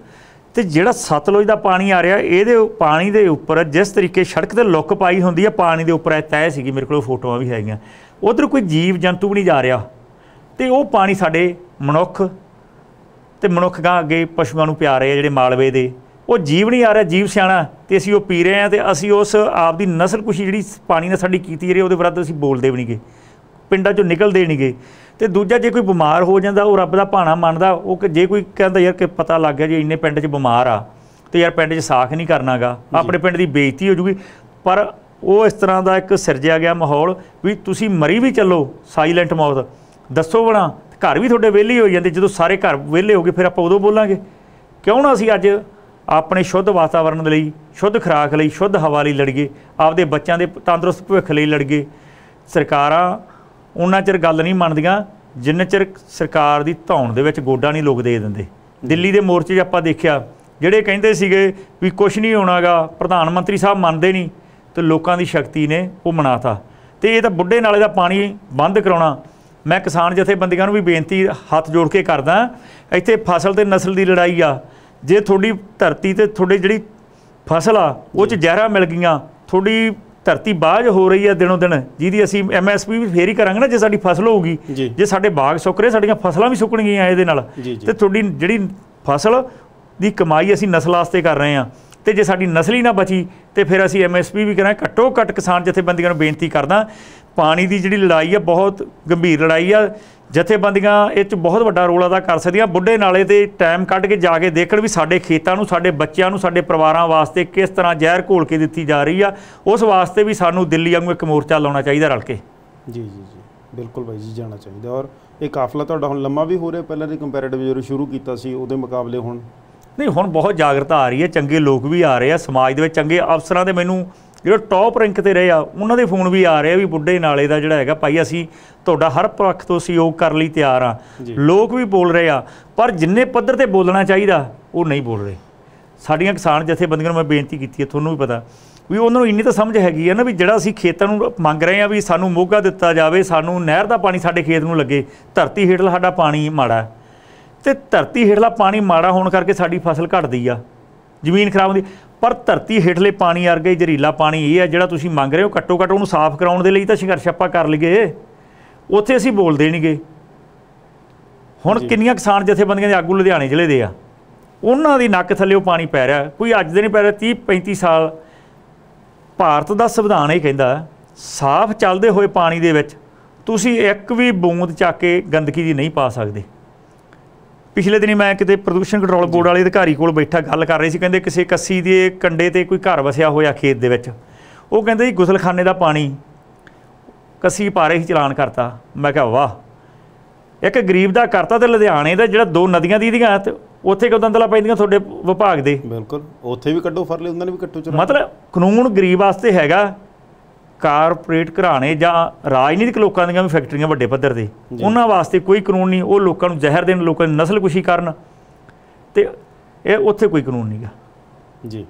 ਤੇ ਜਿਹੜਾ ਸਤਲੁਜ ਦਾ ਪਾਣੀ ਆ ਰਿਹਾ, ਇਹਦੇ ਪਾਣੀ ਦੇ ਉੱਪਰ ਜਿਸ ਤਰੀਕੇ ਸੜਕ ਤੇ ਲੁੱਕ ਪਾਈ ਹੁੰਦੀ ਹੈ ਪਾਣੀ ਦੇ ਉੱਪਰ ਇਹ ਤੈਅ ਸੀਗੀ। ਮੇਰੇ ਕੋਲ ਫੋਟੋਆਂ ਵੀ ਹੈਗੀਆਂ। ਉਧਰ ਕੋਈ ਜੀਵ ਜੰਤੂ ਵੀ ਨਹੀਂ ਜਾ ਰਿਹਾ। ਤੇ ਉਹ ਪਾਣੀ ਸਾਡੇ ਮਨੁੱਖ ਤੇ ਮਨੁੱਖ ਗਾਂ ਅੱਗੇ ਪਸ਼ੂਆਂ ਨੂੰ ਪਿਆ ਰਹੇ ਆ ਜਿਹੜੇ ਮਾਲਵੇ ਦੇ। ਉਹ ਜੀਵ ਨਹੀਂ ਆ ਰਿਹਾ ਜੀਵ ਸਿਆਣਾ ਤੇ ਅਸੀਂ ਉਹ ਪੀ ਰਹੇ ਆ ਤੇ ਅਸੀਂ ਉਸ ਆਪ ਦੀ ਨਸਲ ਕੁਸ਼ੀ ਜਿਹੜੀ ਪਾਣੀ ਨਾਲ ਸਾਡੀ ਕੀਤੀ ਰਹੀ ਉਹਦੇ ਵਿਰੁੱਧ ਅਸੀਂ ਬੋਲਦੇ ਵੀ ਨਹੀਂਗੇ। ਪਿੰਡਾਂ ਚੋਂ ਨਿਕਲਦੇ ਨਹੀਂਗੇ। ਤੇ ਦੂਜਾ ਜੇ ਕੋਈ ਬਿਮਾਰ ਹੋ ਜਾਂਦਾ ਉਹ ਰੱਬ ਦਾ ਭਾਣਾ ਮੰਨਦਾ ਉਹ ਕਿ ਜੇ ਕੋਈ ਕਹਿੰਦਾ ਯਾਰ ਕਿ ਪਤਾ ਲੱਗ ਗਿਆ ਜੀ ਇੰਨੇ ਪਿੰਡ 'ਚ ਬਿਮਾਰ ਆ ਤੇ ਯਾਰ ਪਿੰਡ 'ਚ ਸਾਖ ਨਹੀਂ ਕਰਨਾਗਾ ਆਪਣੇ ਪਿੰਡ ਦੀ ਬੇਇੱਜ਼ਤੀ ਹੋ ਜੂਗੀ। ਪਰ ਉਹ ਇਸ ਤਰ੍ਹਾਂ ਦਾ ਇੱਕ ਸਿਰਜਿਆ ਗਿਆ ਮਾਹੌਲ ਵੀ ਤੁਸੀਂ ਮਰੀ ਵੀ ਚੱਲੋ ਸਾਇਲੈਂਟ ਮੌਤ ਦੱਸੋ ਬਣਾ, ਘਰ ਵੀ ਤੁਹਾਡੇ ਵਿਹਲੇ ਹੋ ਜਾਂਦੇ, ਜਦੋਂ ਸਾਰੇ ਘਰ ਵਿਹਲੇ ਹੋ ਗਏ, ਫਿਰ ਆਪਾਂ ਉਦੋਂ ਬੋਲਾਂਗੇ। ਕਿਉਂ ਨਾ ਅਸੀਂ ਅੱਜ ਆਪਣੇ ਸ਼ੁੱਧ ਵਾਤਾਵਰਣ ਦੇ ਲਈ, ਸ਼ੁੱਧ ਖੁਰਾਕ ਲਈ, ਸ਼ੁੱਧ ਹਵਾ ਲਈ ਲੜੀਏ, ਆਪਦੇ ਬੱਚਿਆਂ ਦੇ ਤੰਦਰੁਸਤ ਭਵਿੱਖ ਲਈ ਲੜੀਏ। ਸਰਕਾਰਾਂ ਉਹਨਾਂ ਚਿਰ ਗੱਲ ਨਹੀਂ ਮੰਨਦੀਆਂ, ਜਿੰਨੇ ਚਿਰ ਸਰਕਾਰ ਦੀ ਧੌਣ ਦੇ ਵਿੱਚ ਗੋਡਾ ਨਹੀਂ ਲੋਕ ਦੇ ਦਿੰਦੇ। ਦਿੱਲੀ ਦੇ ਮੋਰਚੇ 'ਚ ਆਪਾਂ ਦੇਖਿਆ, ਜਿਹੜੇ ਕਹਿੰਦੇ ਸੀਗੇ ਵੀ ਕੁਝ ਨਹੀਂ ਹੋਣਾਗਾ, ਪ੍ਰਧਾਨ ਮੰਤਰੀ ਸਾਹਿਬ ਮੰਨਦੇ ਨਹੀਂ, ਤੇ ਲੋਕਾਂ ਦੀ ਸ਼ਕਤੀ ਨੇ ਉਹ ਮਨਾਤਾ। ਤੇ ਇਹ ਤਾਂ ਬੁੱਢੇ ਨਾਲੇ ਦਾ ਪਾਣੀ ਬੰਦ ਕਰਾਉਣਾ ਮੈਂ ਕਿਸਾਨ ਜਥੇਬੰਦੀਆਂ ਨੂੰ ਵੀ ਬੇਨਤੀ ਹੱਥ ਜੋੜ ਕੇ ਕਰਦਾ ਇੱਥੇ ਫਸਲ ਤੇ ਨਸਲ ਦੀ ਲੜਾਈ ਆ ਜੇ ਤੁਹਾਡੀ ਧਰਤੀ ਤੇ ਤੁਹਾਡੀ ਜਿਹੜੀ ਫਸਲ ਆ ਉਹ ਚ ਜ਼ਹਿਰਾਂ ਮਿਲ ਗਈਆਂ ਤੁਹਾਡੀ ਧਰਤੀ ਬਾਝ ਹੋ ਰਹੀ ਆ ਦਿਨੋਂ ਦਿਨ ਜਿਹਦੀ ਅਸੀਂ ਐਮਐਸਪੀ ਵੀ ਫੇਰ ਹੀ ਕਰਾਂਗੇ ਨਾ ਜੇ ਸਾਡੀ ਫਸਲ ਹੋਊਗੀ ਜੀ। ਸਾਡੇ ਬਾਗ ਸੁੱਕ ਰਹੇ ਸਾਡੀਆਂ ਫਸਲਾਂ ਵੀ ਸੁੱਕਣਗੀਆਂ ਇਹਦੇ ਨਾਲ। ਤੇ ਤੁਹਾਡੀ ਜਿਹੜੀ ਫਸਲ ਦੀ ਕਮਾਈ ਅਸੀਂ ਨਸਲ ਵਾਸਤੇ ਕਰ ਰਹੇ ਆ ਤੇ ਜੇ ਸਾਡੀ ਨਸਲ ਹੀ ਨਾ ਬਚੀ ਤੇ ਫਿਰ ਅਸੀਂ ਐਮਐਸਪੀ ਵੀ ਕਰਾਂਗੇ ਘੱਟੋ ਘੱਟ ਕਿਸਾਨ ਜਥੇਬੰਦੀਆਂ ਨੂੰ ਬੇਨਤੀ ਕਰਦਾ ਪਾਣੀ ਦੀ ਜਿਹੜੀ ਲੜਾਈ ਆ ਬਹੁਤ ਗੰਭੀਰ ਲੜਾਈ ਆ। ਜਥੇਬੰਦੀਆਂ ਇਹ ਚ ਬਹੁਤ ਵੱਡਾ ਰੋਲ ਅਦਾ ਕਰ ਸਕਦੀਆਂ। ਬੁੱਢੇ ਨਾਲੇ ਤੇ ਟਾਈਮ ਕੱਢ ਕੇ ਜਾ ਕੇ ਦੇਖਣ ਵੀ ਸਾਡੇ ਖੇਤਾਂ ਨੂੰ ਸਾਡੇ ਬੱਚਿਆਂ ਨੂੰ ਸਾਡੇ ਪਰਿਵਾਰਾਂ ਵਾਸਤੇ ਕਿਸ ਤਰ੍ਹਾਂ ਜ਼ਹਿਰ ਘੋਲ ਕੇ ਦਿੱਤੀ ਜਾ ਰਹੀ ਆ। ਉਸ ਵਾਸਤੇ ਵੀ ਸਾਨੂੰ ਦਿੱਲੀ ਵਾਂਗੂ ਇੱਕ ਮੋਰਚਾ ਲਾਉਣਾ ਚਾਹੀਦਾ ਰਲ ਕੇ। ਜੀ ਜੀ ਜੀ। ਬਿਲਕੁਲ ਬਾਈ ਜੀ ਜਾਣਾ ਚਾਹੀਦਾ। ਔਰ ਇਹ ਕਾਫਲਾ ਤੁਹਾਡਾ ਹੁਣ ਲੰਮਾ ਵੀ ਹੋ ਰਿਹਾ। ਪਹਿਲਾਂ ਦੇ ਕੰਪੈਰੀਟਿਵ ਜਦੋਂ ਸ਼ੁਰੂ ਕੀਤਾ ਸੀ ਉਹਦੇ ਮੁਕਾਬਲੇ ਹੁਣ? ਨਹੀਂ ਹੁਣ ਬਹੁਤ ਜਾਗਰਤਾ ਆ ਰਹੀ ਹੈ। ਚੰਗੇ ਲੋਕ ਵੀ ਆ ਰਹੇ ਆ। ਸਮਾਜ ਦੇ ਵਿੱਚ ਚੰਗੇ ਅਫਸਰਾਂ ਦੇ ਮੈਨੂੰ ਜਿਹੜੇ ਟੌਪ ਰੈਂਕ ਤੇ ਰਹੇ ਆ ਉਹਨਾਂ ਦੇ ਫੋਨ ਵੀ ਆ ਰਹੇ ਆ ਵੀ ਬੁੱਢੇ ਨਾਲੇ ਦਾ ਜਿਹੜਾ ਹੈਗਾ ਭਾਈ ਅਸੀਂ ਤੁਹਾਡਾ ਹਰ ਪੱਖ ਤੋਂ ਸਹਿਯੋਗ ਕਰਨ ਲਈ ਤਿਆਰ ਆ। ਲੋਕ ਵੀ ਬੋਲ ਰਹੇ ਆ ਪਰ ਜਿੰਨੇ ਪੱਧਰ ਤੇ ਬੋਲਣਾ ਚਾਹੀਦਾ ਉਹ ਨਹੀਂ ਬੋਲ ਰਹੇ। ਸਾਡੀਆਂ ਕਿਸਾਨ ਜਥੇਬੰਦੀਆਂ ਨੂੰ ਮੈਂ ਬੇਨਤੀ ਕੀਤੀ ਹੈ ਤੁਹਾਨੂੰ ਵੀ ਪਤਾ ਵੀ ਉਹਨਾਂ ਨੂੰ ਇੰਨੀ ਤਾਂ ਸਮਝ ਹੈਗੀ ਆ ਨਾ ਵੀ ਜਿਹੜਾ ਅਸੀਂ ਖੇਤਾਂ ਨੂੰ ਮੰਗ ਰਹੇ ਆ ਵੀ ਸਾਨੂੰ ਮੋਗਾ ਦਿੱਤਾ ਜਾਵੇ ਸਾਨੂੰ ਨਹਿਰ ਦਾ ਪਾਣੀ ਸਾਡੇ ਖੇਤ ਨੂੰ ਲੱਗੇ ਧਰਤੀ ਹੇਠਲਾ ਸਾਡਾ ਪਾਣੀ ਮਾੜਾ। ਤੇ ਧਰਤੀ ਹੇਠਲਾ ਪਾਣੀ ਮਾੜਾ ਹੋਣ ਕਰਕੇ ਸਾਡੀ ਫਸਲ ਘਟਦੀ ਆ। ਜ਼ਮੀਨ ਖਰਾਬ ਹੁੰਦੀ। ਪਰ ਧਰਤੀ ਹੇਠਲੇ ਪਾਣੀ ਵਰਗੇ ਜ਼ਹਿਰੀਲਾ ਪਾਣੀ ਇਹ ਹੈ ਜਿਹੜਾ ਤੁਸੀਂ ਮੰਗ ਰਹੇ ਹੋ ਘੱਟੋ ਘੱਟ ਉਹਨੂੰ ਸਾਫ਼ ਕਰਾਉਣ ਦੇ ਲਈ ਤਾਂ ਸੰਘਰਸ਼ ਆਪਾਂ ਕਰ ਲਈਏ। ਉੱਥੇ ਅਸੀਂ ਬੋਲਦੇ ਨਹੀਂਗੇ ਹੁਣ। ਕਿੰਨੀਆਂ ਕਿਸਾਨ ਜਥੇਬੰਦੀਆਂ ਦੇ ਆਗੂ ਲੁਧਿਆਣੇ ਜ਼ਿਲ੍ਹੇ ਦੇ ਆ। ਉਹਨਾਂ ਦੀ ਨੱਕ ਥੱਲੇ ਉਹ ਪਾਣੀ ਪੈ ਰਿਹਾ। ਕੋਈ ਅੱਜ ਦੇ ਨਹੀਂ ਪੈ ਰਿਹਾ 30 35 ਸਾਲ। ਭਾਰਤ ਦਾ ਸੰਵਿਧਾਨ ਇਹ ਕਹਿੰਦਾ ਸਾਫ਼ ਚੱਲਦੇ ਹੋਏ ਪਾਣੀ ਦੇ ਵਿੱਚ ਤੁਸੀਂ ਇੱਕ ਵੀ ਬੂੰਦ ਚੱਕ ਕੇ ਗੰਦਗੀ ਦੀ ਨਹੀਂ ਪਾ ਸਕਦੇ। ਪਿਛਲੇ ਦਿਨੀ ਮੈਂ ਕਿਤੇ ਪ੍ਰਦੂਸ਼ਣ ਕੰਟਰੋਲ ਬੋਰਡ ਵਾਲੇ ਅਧਿਕਾਰੀ ਕੋਲ ਬੈਠਾ ਗੱਲ ਕਰ ਰਹੀ ਸੀ ਕਹਿੰਦੇ ਕਿਸੇ ਕੱਸੀ ਦੇ ਕੰਡੇ ਤੇ ਕੋਈ ਘਰ ਵਸਿਆ ਹੋਇਆ ਖੇਤ ਦੇ ਵਿੱਚ। ਉਹ ਕਹਿੰਦੇ ਜੀ ਗੁਸਲਖਾਨੇ ਦਾ ਪਾਣੀ ਕੱਸੀ ਪਾਰੇ ਹੀ ਚਲਾਨ ਕਰਤਾ। ਮੈਂ ਕਿਹਾ ਵਾਹ। ਇੱਕ ਗਰੀਬ ਦਾ ਕਰਤਾ ਤੇ ਲੁਧਿਆਣੇ ਦਾ ਜਿਹੜਾ ਦੋ ਨਦੀਆਂ ਦੀ ਦੀਆਂ ਤੇ ਉੱਥੇ ਕਿਉਂ ਦੰਦਲਾ ਪੈਂਦੀਆਂ ਤੁਹਾਡੇ ਵਿਭਾਗ ਦੇ? ਬਿਲਕੁਲ। ਉੱਥੇ ਵੀ ਕੱਢੋ ਫਰਲੇ ਉਹਨਾਂ ਨੇ ਵੀ ਕੱਟੋ ਚਰਾ ਮਤਲਬ ਕਾਨੂੰਨ ਗਰੀਬ ਵਾਸਤੇ ਹੈਗਾ। ਕਾਰਪੋਰੇਟ ਘਰਾਣੇ ਜਾਂ ਰਾਜਨੀਤਿਕ ਲੋਕਾਂ ਦੀਆਂ ਵੀ ਫੈਕਟਰੀਆਂ ਵੱਡੇ ਪੱਧਰ ਤੇ। ਉਹਨਾਂ ਵਾਸਤੇ ਕੋਈ ਕਾਨੂੰਨ ਨਹੀਂ ਉਹ ਲੋਕਾਂ ਨੂੰ ਜ਼ਹਿਰ ਦੇਣ ਲੋਕਾਂ ਦੀ ਨਸਲਕੁਸ਼ੀ ਕਰਨ। ਤੇ ਇਹ ਉੱਥੇ ਕੋਈ ਕਾਨੂੰਨ ਨਹੀਂਗਾ ਜੀ।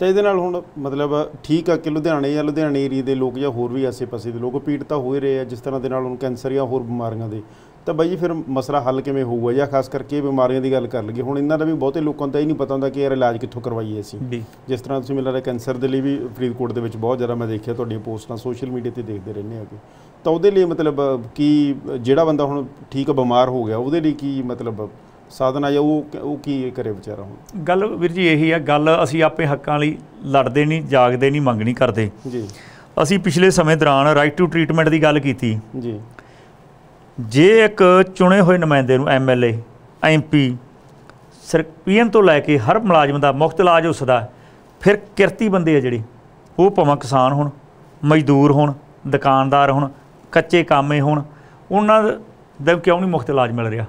ਤੇ ਇਹਦੇ ਨਾਲ ਹੁਣ ਮਤਲਬ ਠੀਕ ਆ ਕਿ ਲੁਧਿਆਣੇ ਜਾਂ ਲੁਧਿਆਣੇ ਏਰੀਏ ਦੇ ਲੋਕ ਜਾਂ ਹੋਰ ਵੀ ਆਸੇ-ਪਾਸੇ ਦੇ ਲੋਕ ਪੀੜਤ ਤਾਂ ਹੋ ਹੀ ਰਹੇ ਆ ਜਿਸ ਤਰ੍ਹਾਂ ਦੇ ਨਾਲ ਹੁਣ ਕੈਂਸਰ ਜਾਂ ਹੋਰ ਬਿਮਾਰੀਆਂ ਦੇ ਤਾਂ ਬਾਈ ਜੀ ਫਿਰ ਮਸਲਾ ਹੱਲ ਕਿਵੇਂ ਹੋਊਗਾ? ਜਾਂ ਖਾਸ ਕਰਕੇ ਇਹ ਬਿਮਾਰੀਆਂ ਦੀ ਗੱਲ ਕਰ ਲਈਏ ਹੁਣ ਇਹਨਾਂ ਦਾ ਵੀ ਬਹੁਤੇ ਲੋਕਾਂ ਨੂੰ ਤਾਂ ਇਹ ਨਹੀਂ ਪਤਾ ਹੁੰਦਾ ਕਿ ਯਾਰ ਇਲਾਜ ਕਿੱਥੋਂ ਕਰਵਾਈਏ ਅਸੀਂ। ਜਿਸ ਤਰ੍ਹਾਂ ਤੁਸੀਂ ਮੈਨੂੰ ਲੱਗਦਾ ਕੈਂਸਰ ਦੇ ਲਈ ਵੀ ਫਰੀਦਕੋਟ ਦੇ ਵਿੱਚ ਬਹੁਤ ਜ਼ਿਆਦਾ ਮੈਂ ਦੇਖਿਆ ਤੁਹਾਡੀਆਂ ਪੋਸਟਾਂ ਸੋਸ਼ਲ ਮੀਡੀਆ ਤੇ ਦੇਖਦੇ ਰਹਿੰਦੇ ਆਗੇ ਤਾਂ ਉਹਦੇ ਲਈ ਮਤਲਬ ਕੀ ਜਿਹੜਾ ਬੰਦਾ ਹੁਣ ਠੀਕ ਬਿਮਾਰ ਹੋ ਗਿਆ ਉਹਦੇ ਲਈ ਕੀ ਮਤਲਬ ਸਾਧਨ ਆ ਜਾਂ ਉਹ ਉਹ ਕੀ ਕਰੇ ਵਿਚਾਰਾ ਹੁਣ? ਗੱਲ ਵੀਰ ਜੀ ਇਹੀ ਆ ਗੱਲ ਅਸੀਂ ਆਪੇ ਹੱਕਾਂ ਲਈ ਲੜਦੇ ਨਹੀਂ ਜਾਗਦੇ ਨਹੀਂ ਮੰਗਣੀ ਕਰਦੇ। ਜੀ। ਅਸੀਂ ਪਿਛਲੇ ਸਮੇਂ ਦੌਰਾਨ ਰਾਈਟ ਟੂ ਟ੍ਰੀਟਮੈਂਟ ਦੀ ਗੱਲ ਕੀਤੀ। ਜੀ। ਜੇ ਇੱਕ ਚੁਣੇ ਹੋਏ ਨੁਮਾਇੰਦੇ ਨੂੰ ਐਮਐਲਏ ਐਮਪੀ ਸਰ ਪੀਐਮ ਤੋਂ ਲੈ ਕੇ ਹਰ ਮੁਲਾਜ਼ਮ ਦਾ ਮੁਫਤ ਇਲਾਜ ਉਸਦਾ, ਫਿਰ ਕਿਰਤੀ ਬੰਦੇ ਆ ਜਿਹੜੇ। ਉਹ ਭਾਵੇਂ ਕਿਸਾਨ ਹੋਣ, ਮਜ਼ਦੂਰ ਹੋਣ, ਦੁਕਾਨਦਾਰ ਹੋਣ, ਕੱਚੇ ਕਾਮੇ ਹੋਣ, ਉਹਨਾਂ ਦਾ ਕਿਉਂ ਨਹੀਂ ਮੁਫਤ ਇਲਾਜ ਮਿਲ ਰਿਹਾ?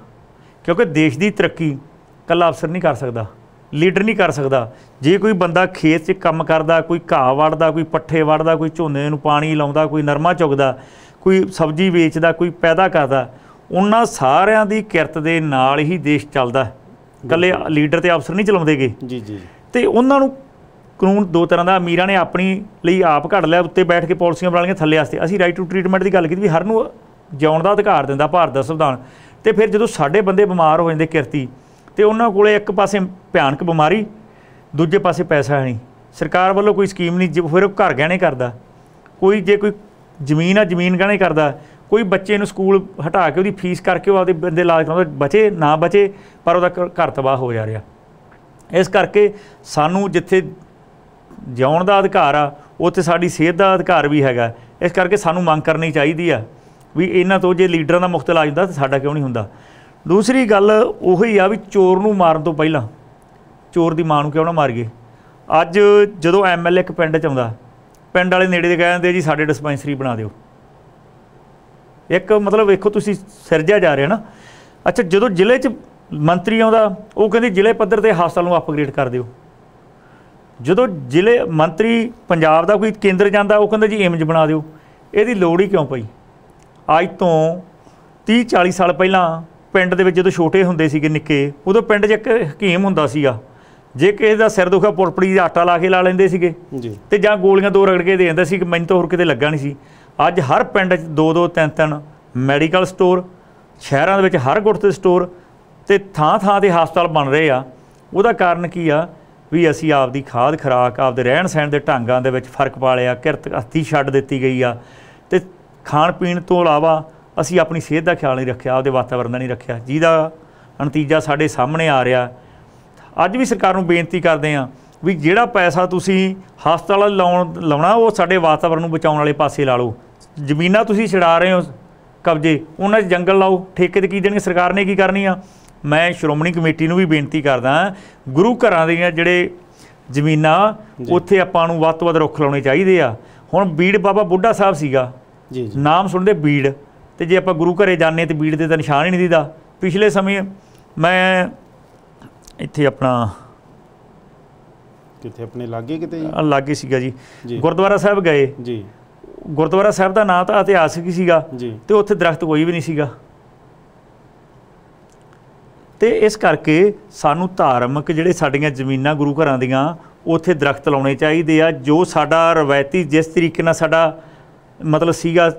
ਕਿਉਂਕਿ ਦੇਸ਼ ਦੀ ਤਰੱਕੀ ਕੱਲਾ ਅਫਸਰ ਨਹੀਂ ਕਰ ਸਕਦਾ, ਲੀਡਰ ਨਹੀਂ ਕਰ ਸਕਦਾ। ਜੇ ਕੋਈ ਬੰਦਾ ਖੇਤ 'ਚ ਕੰਮ ਕਰਦਾ, ਕੋਈ ਘਾਹ ਵੜਦਾ ਕੋਈ ਪੱਠੇ ਵੜਦਾ ਕੋਈ ਝੋਨੇ ਨੂੰ ਪਾਣੀ ਲਾਉਂਦਾ, ਕੋਈ ਨਰਮਾ ਚੁਗਦਾ ਕੋਈ ਸਬਜ਼ੀ ਵੇਚਦਾ ਕੋਈ ਪੈਦਾ ਕਰਦਾ ਉਹਨਾਂ ਸਾਰਿਆਂ ਦੀ ਕਿਰਤ ਦੇ ਨਾਲ ਹੀ ਦੇਸ਼ ਚੱਲਦਾ। ਇਕੱਲੇ ਲੀਡਰ ਤੇ ਅਫਸਰ ਨਹੀਂ ਚਲਾਉਂਦੇਗੇ ਜੀ ਜੀ। ਤੇ ਉਹਨਾਂ ਨੂੰ ਕਾਨੂੰਨ ਦੋ ਤਰ੍ਹਾਂ ਦਾ ਅਮੀਰਾਂ ਨੇ ਆਪਣੀ ਲਈ ਆਪ ਘੜ ਲਿਆ ਉੱਤੇ ਬੈਠ ਕੇ ਪਾਲਿਸੀਆਂ ਬਣਾ ਲਈਆਂ ਥੱਲੇ ਵਾਸਤੇ। ਅਸੀਂ ਰਾਈਟ ਟੂ ਟ੍ਰੀਟਮੈਂਟ ਦੀ ਗੱਲ ਕੀਤੀ ਵੀ ਹਰ ਨੂੰ ਜਿਉਣ ਦਾ ਅਧਿਕਾਰ ਦਿੰਦਾ ਭਾਰਤ ਦਾ ਸੰਵਿਧਾਨ। ਤੇ ਫਿਰ ਜਦੋਂ ਸਾਡੇ ਬੰਦੇ ਬਿਮਾਰ ਹੋ ਜਾਂਦੇ ਕਿਰਤੀ ਤੇ ਉਹਨਾਂ ਕੋਲੇ ਇੱਕ ਪਾਸੇ ਭਿਆਨਕ ਬਿਮਾਰੀ ਦੂਜੇ ਪਾਸੇ ਪੈਸਾ ਨਹੀਂ। ਸਰਕਾਰ ਵੱਲੋਂ ਕੋਈ ਸਕੀਮ ਨਹੀਂ ਜੇ ਫਿਰ ਉਹ ਘਰ ਗਹਿਣੇ ਕਰਦਾ। ਕੋਈ ਜੇ ਕੋਈ ਜ਼ਮੀਨ ਆ, ਜ਼ਮੀਨ ਗਹਿਣੇ ਕਰਦਾ। ਕੋਈ ਬੱਚੇ ਨੂੰ ਸਕੂਲ ਹਟਾ ਕੇ ਉਹਦੀ ਫੀਸ ਕਰਕੇ ਉਹ ਆਪਦੇ ਬੰਦੇ ਇਲਾਜ ਕਰਾਉਂਦਾ, ਬਚੇ, ਨਾ ਬਚੇ, ਪਰ ਉਹਦਾ ਘਰ ਤਬਾਹ ਹੋ ਜਾ ਰਿਹਾ। ਇਸ ਕਰਕੇ ਸਾਨੂੰ ਜਿੱਥੇ ਜਿਉਣ ਦਾ ਅਧਿਕਾਰ ਆ, ਉੱਥੇ ਸਾਡੀ ਸਿਹਤ ਦਾ ਅਧਿਕਾਰ ਵੀ ਹੈਗਾ। ਇਸ ਕਰਕੇ ਸਾਨੂੰ ਮੰਗ ਕਰਨੀ ਚਾਹੀਦੀ ਆ ਵੀ ਇਹਨਾਂ ਤੋਂ ਜੇ ਲੀਡਰਾਂ ਦਾ ਮੁਖਤ ਇਲਾਜ ਹੁੰਦਾ ਤਾਂ ਸਾਡਾ ਕਿਉਂ ਨਹੀਂ ਹੁੰਦਾ। ਦੂਸਰੀ ਗੱਲ ਉਹੀ ਆ ਵੀ ਚੋਰ ਨੂੰ ਮਾਰਨ ਤੋਂ ਪਹਿਲਾਂ, ਚੋਰ ਦੀ ਮਾਂ ਨੂੰ ਕਿਉਂ ਨਾ ਮਾਰੀਏ? ਅੱਜ ਜਦੋਂ ਐਮਐਲਏ ਇੱਕ ਪਿੰਡ ਚ ਆਉਂਦਾ ਪਿੰਡ ਵਾਲੇ ਨੇੜੇ ਦੇ ਕਹਿੰਦੇ ਜੀ, ਸਾਡੇ ਡਿਸਪੈਂਸਰੀ ਬਣਾ ਦਿਓ। ਇੱਕ ਮਤਲਬ ਵੇਖੋ ਤੁਸੀਂ ਸਿਰਜਿਆ ਜਾ ਰਿਹਾ ਨਾ। ਅੱਛਾ, ਜਦੋਂ ਜ਼ਿਲ੍ਹੇ 'ਚ ਮੰਤਰੀ ਆਉਂਦਾ, ਉਹ ਕਹਿੰਦੇ ਜ਼ਿਲ੍ਹੇ ਪੱਧਰ ਤੇ ਹਸਪਤਾਲ ਨੂੰ ਅਪਗ੍ਰੇਡ ਕਰ ਦਿਓ। ਜਦੋਂ ਜ਼ਿਲ੍ਹੇ ਮੰਤਰੀ ਪੰਜਾਬ ਦਾ ਕੋਈ ਕੇਂਦਰ ਜਾਂਦਾ, ਉਹ ਕਹਿੰਦਾ ਜੀ ਏਮਜ਼ ਬਣਾ ਦਿਓ। ਇਹਦੀ ਲੋੜ ਹੀ ਕਿਉਂ ਪਈ? ਅੱਜ ਤੋਂ 30 40 ਸਾਲ ਪਹਿਲਾਂ ਪਿੰਡ ਦੇ ਵਿੱਚ ਜਦੋਂ ਛੋਟੇ ਹੁੰਦੇ ਸੀਗੇ ਨਿੱਕੇ, ਉਦੋਂ ਪਿੰਡ 'ਚ ਇੱਕ ਹਕੀਮ ਹੁੰਦਾ ਸੀਗਾ। ਜੇ ਕਿਸੇ ਦਾ ਸਿਰ ਦੁਖਾ ਪੁਰਪੜੀ ਦਾ ਆਟਾ ਲਾ ਕੇ ਲਾ ਲੈਂਦੇ ਸੀਗੇ ਜੀ। ਤੇ ਜਾਂ ਗੋਲੀਆਂ ਦੋ ਰਗੜ ਕੇ ਦੇ ਦਿੰਦਾ ਸੀ ਕਿ ਮੈਨੂੰ ਤਾਂ ਹੋਰ ਕਿਤੇ ਲੱਗਾ ਨਹੀਂ ਸੀ। ਅੱਜ ਹਰ ਪਿੰਡ 'ਚ ਦੋ ਦੋ ਤਿੰਨ ਤਿੰਨ ਮੈਡੀਕਲ ਸਟੋਰ ਸ਼ਹਿਰਾਂ ਦੇ ਵਿੱਚ ਹਰ ਗੁੱਟ ਤੇ ਸਟੋਰ ਤੇ ਥਾਂ ਥਾਂ ਤੇ ਹਸਪਤਾਲ ਬਣ ਰਹੇ ਆ। ਉਹਦਾ ਕਾਰਨ ਕੀ ਆ? ਵੀ ਅਸੀਂ ਆਪਦੀ ਖਾਦ ਖਰਾਕ ਆਪਦੇ ਰਹਿਣ ਸਹਿਣ ਦੇ ਢੰਗਾਂ ਦੇ ਵਿੱਚ ਫ਼ਰਕ ਪਾ ਲਿਆ ਕਿਰਤ ਹੱਥੀ ਛੱਡ ਦਿੱਤੀ ਗਈ ਆ। ਤੇ ਖਾਣ ਪੀਣ ਤੋਂ ਇਲਾਵਾ ਅਸੀਂ ਆਪਣੀ ਸਿਹਤ ਦਾ ਖਿਆਲ ਨਹੀਂ ਰੱਖਿਆ ਆਪਦੇ ਵਾਤਾਵਰਣ ਦਾ ਨਹੀਂ ਰੱਖਿਆ। ਜਿਹਦਾ ਨਤੀਜਾ ਸਾਡੇ ਸਾਹਮਣੇ ਆ ਰਿਹਾ ਅੱਜ ਵੀ ਸਰਕਾਰ ਨੂੰ ਬੇਨਤੀ ਕਰਦੇ ਆ ਵੀ ਜਿਹੜਾ ਪੈਸਾ ਤੁਸੀਂ ਹਸਪਤਾਲ ਲਾਉਣ ਲਾਉਣਾ ਉਹ ਸਾਡੇ ਵਾਤਾਵਰਣ ਨੂੰ ਬਚਾਉਣ ਵਾਲੇ ਪਾਸੇ ਲਾ ਲਓ। ਜ਼ਮੀਨਾਂ ਤੁਸੀਂ ਛਡਾ ਰਹੇ ਹੋ ਕਬਜ਼ੇ ਉਹਨਾਂ 'ਚ ਜੰਗਲ ਲਾਓ। ਠੇਕੇ ਤੇ ਕੀ ਦੇਣਗੇ? ਸਰਕਾਰ ਨੇ ਕੀ ਕਰਨੀ ਆ? ਮੈਂ ਸ਼੍ਰੋਮਣੀ ਕਮੇਟੀ ਨੂੰ ਵੀ ਬੇਨਤੀ ਕਰਦਾ ਗੁਰੂ ਘਰਾਂ ਦੀਆਂ ਜਿਹੜੇ ਜ਼ਮੀਨਾਂ ਉੱਥੇ ਆਪਾਂ ਨੂੰ ਵੱਧ ਤੋਂ ਵੱਧ ਰੁੱਖ ਲਾਉਣੇ ਚਾਹੀਦੇ ਆ। ਹੁਣ ਬੀੜ ਬਾਬਾ ਬੁੱਢਾ ਸਾਹਿਬ ਸੀਗਾ। ਜੀ ਜੀ। ਨਾਮ ਸੁਣਦੇ ਬੀੜ। ਤੇ ਜੇ ਆਪਾਂ ਗੁਰੂ ਘਰੇ ਜਾਂਦੇ ਤੇ ਬੀੜ ਦੇ ਤਾਂ ਨਿਸ਼ਾਨ ਹੀ ਨਹੀਂ ਦਿਦਾ ਪਿਛਲੇ ਸਮੇਂ ਮੈਂ ਇੱਥੇ ਆਪਣਾ ਕਿੱਥੇ ਆਪਣੇ ਲਾਗੇ ਕਿਤੇ ਜੀ? ਲਾਗੇ ਸੀਗਾ ਜੀ। ਗੁਰਦੁਆਰਾ ਸਾਹਿਬ ਗਏ। ਜੀ। ਗੁਰਦੁਆਰਾ ਸਾਹਿਬ ਦਾ ਨਾਂ ਤਾਂ ਇਤਿਹਾਸਿਕ ਹੀ ਸੀਗਾ ਤੇ ਉੱਥੇ ਦਰਖਤ ਕੋਈ ਵੀ ਨਹੀਂ ਸੀਗਾ। ਤੇ ਇਸ ਕਰਕੇ ਸਾਨੂੰ ਧਾਰਮਿਕ ਜਿਹੜੇ ਸਾਡੀਆਂ ਜ਼ਮੀਨਾਂ ਗੁਰੂ ਘਰਾਂ ਦੀਆਂ ਉੱਥੇ ਦਰਖਤ ਲਾਉਣੇ ਚਾਹੀਦੇ ਆ ਜੋ ਸਾਡਾ ਰਵਾਇਤੀ ਜਿਸ ਤਰੀਕੇ ਨਾਲ ਸਾਡਾ ਮਤਲਬ ਸੀਗਾ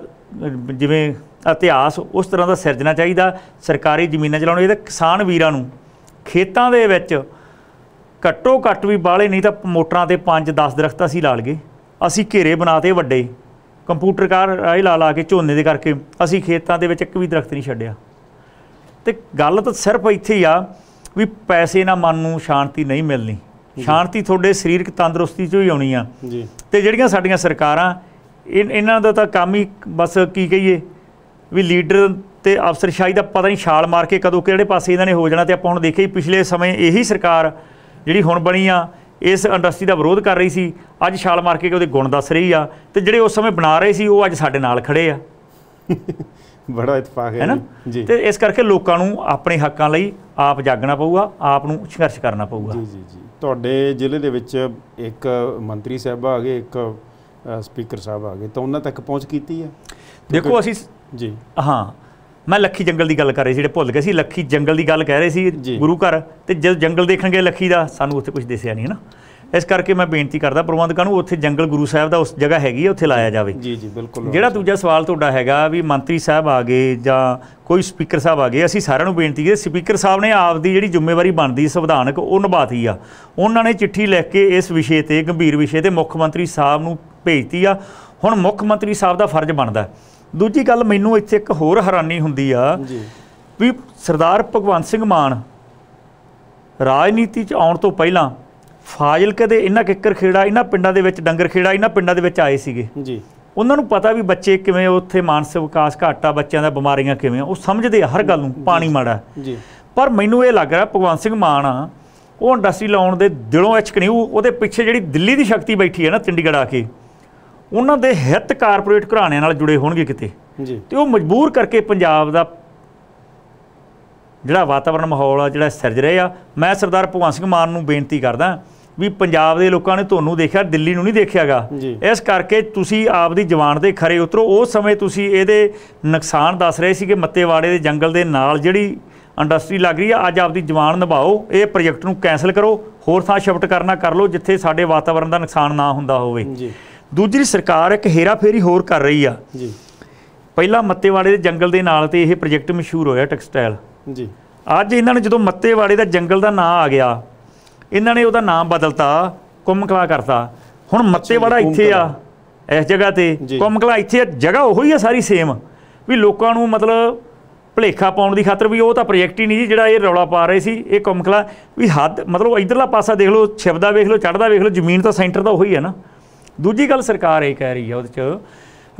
ਜਿਵੇਂ ਇਤਿਹਾਸ ਉਸ ਤਰ੍ਹਾਂ ਦਾ ਸਿਰਜਣਾ ਚਾਹੀਦਾ ਸਰਕਾਰੀ ਜ਼ਮੀਨਾਂ 'ਚ ਲਾਉਣੇ ਚਾਹੀਦਾ ਕਿਸਾਨ ਵੀਰਾਂ ਨੂੰ। ਖੇਤਾਂ ਦੇ ਵਿੱਚ ਘੱਟੋ ਘੱਟ ਵੀ ਬਾਹਲੇ ਨਹੀਂ ਤਾਂ ਮੋਟਰਾਂ ਤੇ 5-10 ਦਰਖਤ ਅਸੀਂ ਲਾ ਲਗੇ। ਅਸੀਂ ਘੇਰੇ ਬਣਾਤੇ ਵੱਡੇ। ਕੰਪਿਊਟਰ ਕਾਰ ਰਾਹੀਂ ਲਾ ਲਾ ਕੇ ਝੋਨੇ ਦੇ ਕਰਕੇ ਅਸੀਂ ਖੇਤਾਂ ਦੇ ਵਿੱਚ ਇੱਕ ਵੀ ਦਰਖਤ ਨਹੀਂ ਛੱਡਿਆ। ਤੇ ਗੱਲ ਤਾਂ ਸਿਰਫ ਇੱਥੇ ਹੀ ਆ ਵੀ ਪੈਸੇ ਨਾਲ ਮਨ ਨੂੰ ਸ਼ਾਂਤੀ ਨਹੀਂ ਮਿਲਣੀ। ਸ਼ਾਂਤੀ ਤੁਹਾਡੇ ਸਰੀਰਕ ਤੰਦਰੁਸਤੀ 'ਚੋਂ ਹੀ ਆਉਣੀ ਆ। ਜੀ। ਤੇ ਜਿਹੜੀਆਂ ਸਾਡੀਆਂ ਸਰਕਾਰਾਂ ਇਹਨਾਂ ਦਾ ਤਾਂ ਕੰਮ ਹੀ ਬਸ ਕੀ ਕਹੀਏ ਵੀ ਲੀਡਰ ਤੇ ਅਫਸਰਸ਼ਾਹੀ ਦਾ ਪਤਾ ਨਹੀਂ ਛਾਲ ਮਾਰ ਕੇ ਕਦੋਂ ਕਿਹੜੇ ਪਾਸੇ ਇਹਨਾਂ ਨੇ ਹੋ ਜਾਣਾ ਤੇ ਆਪਾਂ ਹੁਣ ਦੇਖਿਆ ਹੀ ਪਿਛਲੇ ਸਮੇਂ ਇਹੀ ਸਰਕਾਰ ਜਿਹੜੀ ਹੁਣ ਬਣੀ ਆ ਇਸ ਇੰਡਸਟਰੀ ਦਾ ਵਿਰੋਧ ਕਰ ਰਹੀ ਸੀ। ਅੱਜ ਛਾਲ ਮਾਰ ਕੇ ਉਹਦੇ ਗੁਣ ਦੱਸ ਰਹੀ ਆ ਤੇ ਜਿਹੜੇ ਉਸ ਸਮੇਂ ਬਣਾ ਰਹੇ ਸੀ ਉਹ ਅੱਜ ਸਾਡੇ ਨਾਲ ਖੜੇ ਆ। ਬੜਾ ਇਤਫਾਕ ਹੈ ਜੀ। ਤੇ ਇਸ ਕਰਕੇ ਲੋਕਾਂ ਨੂੰ ਆਪਣੇ ਹੱਕਾਂ ਲਈ ਆਪ ਜਾਗਣਾ ਪਊਗਾ ਆਪ ਨੂੰ ਸੰਘਰਸ਼ ਕਰਨਾ ਪਊਗਾ। ਜੀ ਜੀ ਜੀ। ਤੁਹਾਡੇ ਜ਼ਿਲ੍ਹੇ ਦੇ ਵਿੱਚ ਇੱਕ ਮੰਤਰੀ ਸਾਹਿਬ ਆ ਗਏ ਇੱਕ ਸਪੀਕਰ ਸਾਹਿਬ ਆ ਗਏ ਤਾਂ ਉਹਨਾਂ ਤੱਕ ਪਹੁੰਚ ਕੀਤੀ ਹੈ ਦੇਖੋ ਅਸੀਂ ਜੀ। ਹਾਂ। ਮੈਂ ਲੱਖੀ ਜੰਗਲ ਦੀ ਗੱਲ ਕਰ ਰਹੀ ਸੀ ਜਿਹੜੇ ਭੁੱਲ ਗਏ ਸੀ ਲੱਖੀ ਜੰਗਲ ਦੀ ਗੱਲ ਕਹਿ ਰਹੇ ਸੀ। ਗੁਰੂ ਘਰ ਤੇ ਜਦ ਜੰਗਲ ਦੇਖਣ ਗਏ ਲੱਖੀ ਦਾ ਸਾਨੂੰ ਉੱਥੇ ਕੁਝ ਦਿਸਿਆ ਨਹੀਂ ਹੈ ਨਾ? ਇਸ ਕਰਕੇ ਮੈਂ ਬੇਨਤੀ ਕਰਦਾ ਪ੍ਰਬੰਧਕਾਂ ਨੂੰ ਉੱਥੇ ਜੰਗਲ ਗੁਰੂ ਸਾਹਿਬ ਦਾ ਉਸ ਜਗ੍ਹਾ ਹੈਗੀ ਹੈ ਉੱਥੇ ਲਾਇਆ ਜਾਵੇ। ਜੀ ਜੀ ਬਿਲਕੁਲ ਜਿਹੜਾ ਦੂਜਾ ਸਵਾਲ ਤੁਹਾਡਾ ਹੈਗਾ ਵੀ ਮੰਤਰੀ ਸਾਹਿਬ ਆ ਗਏ ਜਾਂ ਕੋਈ ਸਪੀਕਰ ਸਾਹਿਬ ਆ ਗਏ ਅਸੀਂ ਸਾਰਿਆਂ ਨੂੰ ਬੇਨਤੀ ਕੀਤੀ ਸਪੀਕਰ ਸਾਹਿਬ ਨੇ ਆਪਦੀ ਜਿਹੜੀ ਜ਼ਿੰਮੇਵਾਰੀ ਬਣਦੀ ਸੰਵਿਧਾਨਕ ਉਹ ਨਿਭਾਤੀ ਆ। ਉਹਨਾਂ ਨੇ ਚਿੱਠੀ ਲਿਖ ਕੇ ਇਸ ਵਿਸ਼ੇ ਤੇ ਗੰਭੀਰ ਵਿਸ਼ੇ ਤੇ ਮੁੱਖ ਮੰਤਰੀ ਸਾਹਿਬ ਨੂੰ ਭੇਜਤੀ ਆ। ਹੁਣ ਮੁੱਖ ਮੰਤਰੀ ਸਾਹਿਬ ਦਾ ਫਰਜ਼ ਬਣਦਾ ਹੈ। ਦੂਜੀ ਗੱਲ ਮੈਨੂੰ ਇੱਥੇ ਇੱਕ ਹੋਰ ਹੈਰਾਨੀ ਹੁੰਦੀ ਆ ਜੀ। ਵੀ ਸਰਦਾਰ ਭਗਵੰਤ ਸਿੰਘ ਮਾਨ ਰਾਜਨੀਤੀ 'ਚ ਆਉਣ ਤੋਂ ਪਹਿਲਾਂ ਫਾਜ਼ਿਲਕੇ ਦੇ ਇਹਨਾਂ ਕਿੱਕਰ ਖੇੜਾ ਇਹਨਾਂ ਪਿੰਡਾਂ ਦੇ ਵਿੱਚ ਡੰਗਰ ਖੇੜਾ ਇਹਨਾਂ ਪਿੰਡਾਂ ਦੇ ਵਿੱਚ ਆਏ ਸੀਗੇ। ਜੀ। ਉਹਨਾਂ ਨੂੰ ਪਤਾ ਵੀ ਬੱਚੇ ਕਿਵੇਂ ਉੱਥੇ ਮਾਨਸਿਕ ਵਿਕਾਸ ਘਾਟਾ ਬੱਚਿਆਂ ਦਾ ਬਿਮਾਰੀਆਂ ਕਿਵੇਂ ਆ ਉਹ ਸਮਝਦੇ ਆ ਹਰ ਗੱਲ ਨੂੰ ਪਾਣੀ ਮਾੜਾ। ਜੀ। ਪਰ ਮੈਨੂੰ ਇਹ ਲੱਗ ਰਿਹਾ ਭਗਵੰਤ ਸਿੰਘ ਮਾਨ ਆ ਉਹ ਇੰਡਸਟਰੀ ਲਾਉਣ ਦੇ ਦਿਲੋਂ ਇਚਕ ਨਹੀਂ ਉਹ- ਉਹਦੇ ਪਿੱਛੇ ਜਿਹੜੀ ਦਿੱਲੀ ਦੀ ਸ਼ਕਤੀ ਬੈਠੀ ਹੈ ਨਾ ਚੰਡੀਗੜ੍ਹ ਆ ਕੇ ਉਹਨਾਂ ਦੇ ਹਿੱਤ ਕਾਰਪੋਰੇਟ ਘਰਾਣਿਆਂ ਨਾਲ ਜੁੜੇ ਹੋਣਗੇ ਕਿਤੇ। ਜੀ। ਤੇ ਉਹ ਮਜਬੂਰ ਕਰਕੇ ਪੰਜਾਬ ਦਾ ਜਿਹੜਾ ਵਾਤਾਵਰਣ ਮਾਹੌਲ ਆ ਜਿਹੜਾ ਸਿਰਜ ਰਹੇ ਆ ਮੈਂ ਸਰਦਾਰ ਭਗਵੰਤ ਸਿੰਘ ਮਾਨ ਨੂੰ ਬੇਨਤੀ ਕਰਦਾ ਵੀ ਪੰਜਾਬ ਦੇ ਲੋਕਾਂ ਨੇ ਤੁਹਾਨੂੰ ਦੇਖਿਆ ਦਿੱਲੀ ਨੂੰ ਨਹੀਂ ਦੇਖਿਆਗਾ। ਇਸ ਕਰਕੇ ਤੁਸੀਂ ਆਪਦੀ ਜਵਾਨ ਦੇ ਖਰੇ ਉਤਰੋ। ਉਸ ਸਮੇਂ ਤੁਸੀਂ ਇਹਦੇ ਨੁਕਸਾਨ ਦੱਸ ਰਹੇ ਸੀਗੇ ਮੱਤੇਵਾੜੇ ਦੇ ਜੰਗਲ ਦੇ ਨਾਲ ਜਿਹੜੀ ਇੰਡਸਟਰੀ ਲੱਗ ਰਹੀ ਆ ਅੱਜ ਆਪਦੀ ਜਵਾਨ ਨਿਭਾਓ ਇਹ ਪ੍ਰੋਜੈਕਟ ਨੂੰ ਕੈਨਸਲ ਕਰੋ ਹੋਰ ਥਾਂ ਸ਼ਿਫਟ ਕਰਨਾ ਕਰ ਲਓ ਜਿੱਥੇ ਸਾਡੇ ਵਾਤਾਵਰਣ ਦਾ ਨੁਕਸਾਨ ਨਾ ਹੁੰਦਾ ਹੋਵੇ। ਜੀ। ਦੂਜੀ ਸਰਕਾਰ ਇੱਕ ਹੇਰਾਫੇਰੀ ਹੋਰ ਕਰ ਰਹੀ ਆ। ਜੀ। ਪਹਿਲਾਂ ਮੱਤੇਵਾੜੇ ਦੇ ਜੰਗਲ ਦੇ ਨਾਲ ਤੇ ਇਹ ਪ੍ਰੋਜੈਕਟ ਮਸ਼ਹੂਰ ਹੋਇਆ ਟੈਕਸਟਾਈਲ। ਜੀ। ਅੱਜ ਇਹਨਾਂ ਨੇ ਜਦੋਂ ਮੱਤੇਵਾੜੇ ਦਾ ਜੰਗਲ ਦਾ ਨਾਂ ਆ ਗਿਆ ਇਹਨਾਂ ਨੇ ਉਹਦਾ ਨਾਮ ਬਦਲਤਾ ਕੁੰਮਕਲਾ ਕਰਤਾ। ਹੁਣ ਮੱਤੇਵਾੜਾ ਇੱਥੇ ਆ। ਇਸ ਜਗ੍ਹਾ ਤੇ। ਕੁੰਮਕਲਾ ਇੱਥੇ ਆ ਜਗ੍ਹਾ ਉਹੀ ਆ ਸਾਰੀ ਸੇਮ ਵੀ ਲੋਕਾਂ ਨੂੰ ਮਤਲਬ ਭਲੇਖਾ ਪਾਉਣ ਦੀ ਖਾਤਰ ਵੀ ਉਹ ਤਾਂ ਪ੍ਰੋਜੈਕਟ ਹੀ ਨਹੀਂ ਜੀ ਜਿਹੜਾ ਇਹ ਰੌਲਾ ਪਾ ਰਹੇ ਸੀ ਇਹ ਕੁੰਮਕਲਾ। ਵੀ ਹੱਦ ਮਤਲਬ ਇਧਰਲਾ ਪਾਸਾ ਦੇਖ ਲਓ ਛਿਪਦਾ ਵੇਖ ਲਓ ਚੜਦਾ ਵੇਖ ਲਓ ਜ਼ਮੀਨ ਤਾਂ ਸੈਂਟਰ ਤਾਂ ਉਹੀ ਹੈ ਨਾ। ਦੂਜੀ ਗੱਲ ਸਰਕਾਰ ਇਹ ਕਹਿ ਰਹੀ ਹੈ ਉਹਦੇ 'ਚ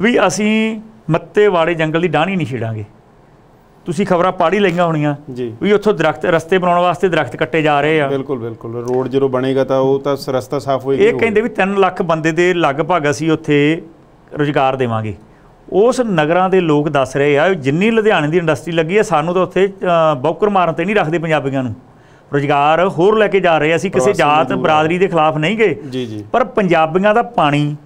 ਵੀ ਅਸੀਂ ਮੱਤੇ ਵਾਲੇ ਜੰਗਲ ਦੀ ਡਾਹਣੀ ਨਹੀਂ ਛੇੜਾਂਗੇ। ਤੁਸੀਂ ਖਬਰਾਂ ਪਾੜੀ ਲਈਆਂ ਹੋਣੀਆਂ ਵੀ ਉੱਥੋਂ ਦਰਖਤ ਰਸਤੇ ਬਣਾਉਣ ਵਾਸਤੇ ਦਰਖਤ ਕੱਟੇ ਜਾ ਰਹੇ ਆ। ਬਿਲਕੁਲ ਬਿਲਕੁਲ। ਰੋਡ ਜਦੋਂ ਬਣੇਗਾ ਤਾਂ ਉਹ ਤਾਂ ਰਸਤਾ ਸਾਫ਼ ਹੋਏਗਾ ਇਹ ਕਹਿੰਦੇ ਵੀ 3 ਲੱਖ ਬੰਦੇ ਦੇ ਲਗਭਗ ਅਸੀਂ ਉੱਥੇ ਰੁਜ਼ਗਾਰ ਦੇਵਾਂਗੇ। ਉਸ ਨਗਰਾਂ ਦੇ ਲੋਕ ਦੱਸ ਰਹੇ ਆ ਜਿੰਨੀ ਲੁਧਿਆਣੇ ਦੀ ਇੰਡਸਟਰੀ ਲੱਗੀ ਆ ਸਾਨੂੰ ਤਾਂ ਉੱਥੇ ਬੌਕਰ ਮਾਰਨ ਤੇ ਨਹੀਂ ਰੱਖਦੇ ਪੰਜਾਬੀਆਂ ਨੂੰ। ਰੁਜ਼ਗਾਰ ਹੋਰ ਲੈ ਕੇ ਜਾ ਰਹੇ ਅਸੀਂ ਕਿਸੇ ਜਾਤ। ਬਰਾਦਰੀ ਦੇ ਖਿਲਾਫ ਨਹੀਂ ਗਏ। ਜੀ ਜੀ। ਪਰ ਪੰਜਾਬੀਆਂ ਦਾ ਪਾਣੀ